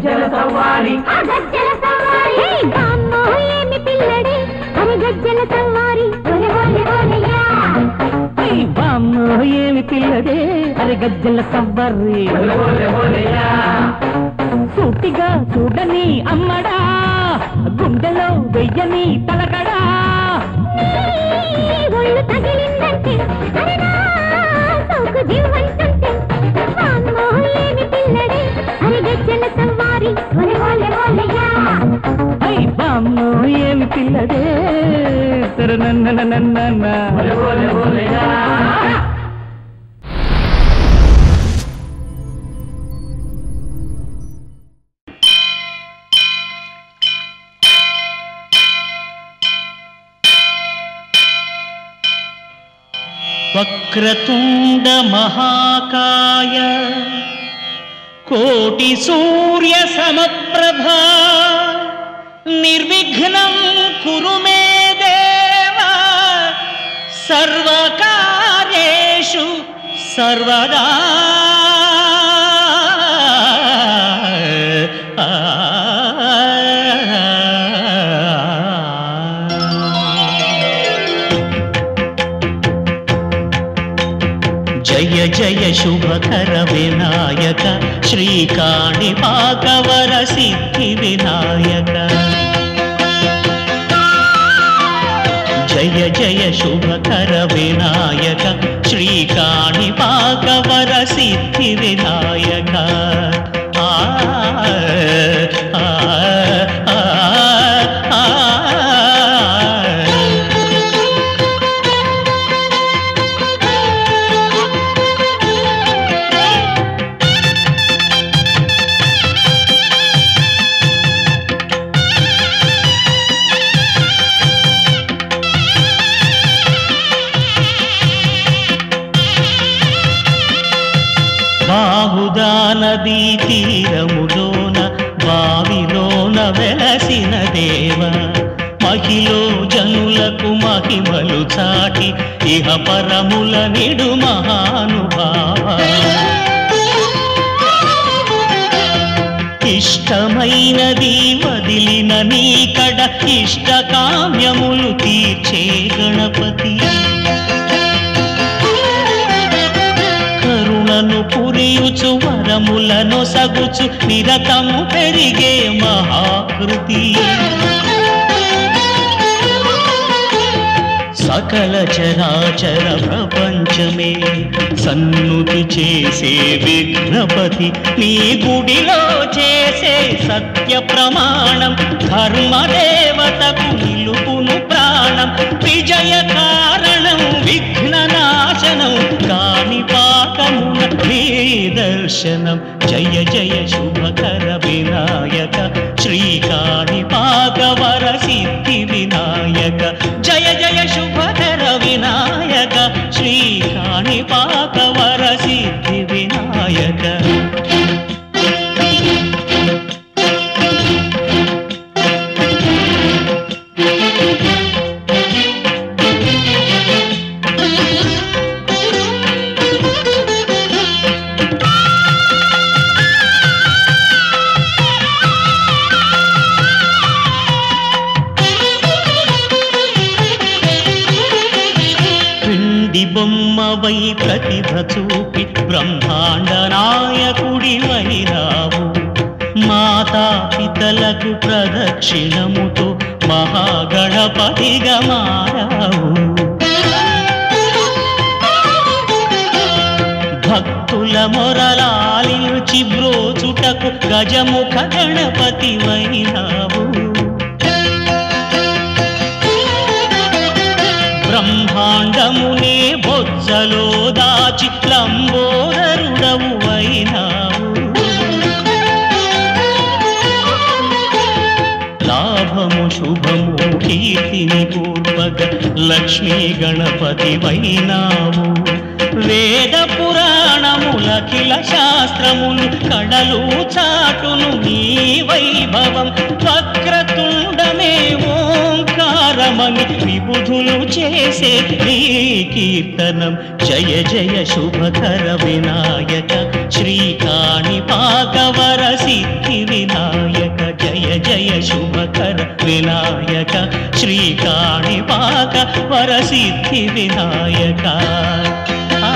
గజ్జల సవారి. ఆ గజ్జల సవారి. హే బామ్మో ఏమి పిల్లడి? అరే గజ్జల బామ్మ ఏమి పిల్లదే అరే గజ్జల సవ్వర్రి సూటిగా చూడని అమ్మడా. గుండెలో వెయ్యని తలకడా. ఒళ్ళు తగిలిందంటే సోకు బామ్మ ఏమి పిల్లదే తరనన్న వక్రతుండ మహాకాయ కోటి సూర్య विघ्नं कुरु मे देव। सर्वकादेषु सर्वदा। जय जय शुभकर विनायक श्रीकाणि पाकवर सिद्धिवे జయ వరములను నిరతము పెరిగే మహాకృతి. సకల చరాచర ప్రపంచమే సన్నుతి చేసే విఘ్నపతి. నీ గుడిలో చేసే సత్య ప్రమాణం ధర్మదేవతకు నిలుపును ప్రాణం. విజయకా दर्शनं। जय जय शुभकर विनायक। श्रीकाणि सिद्धिविनायक जय जय शुभकर विनायक। श्रीकाणि सिद्धिविनायक గజముఖ గణపతి వైనావు. బ్రహ్మాండమునే బొజ్జలో దాచి లంబోదరుడవు అయినావు లాభము శుభము కీర్తిని పూర్వక లక్ష్మీ గణపతి వైనావు. వేద పురాణములఖిల శాస్త్రమును కడలు చాటును నీ వైభవం. వక్రతుండమే ఓంకారమని విబుధులు చేసే నీ కీర్తనం. జయ జయ శుభకర వినాయక శ్రీకాణి పాకవర సిద్ధి వినాయక జయ జయ శుభకర వినాయక శ్రీకాణిపాక వర సిద్ధి వినాయక. ఆ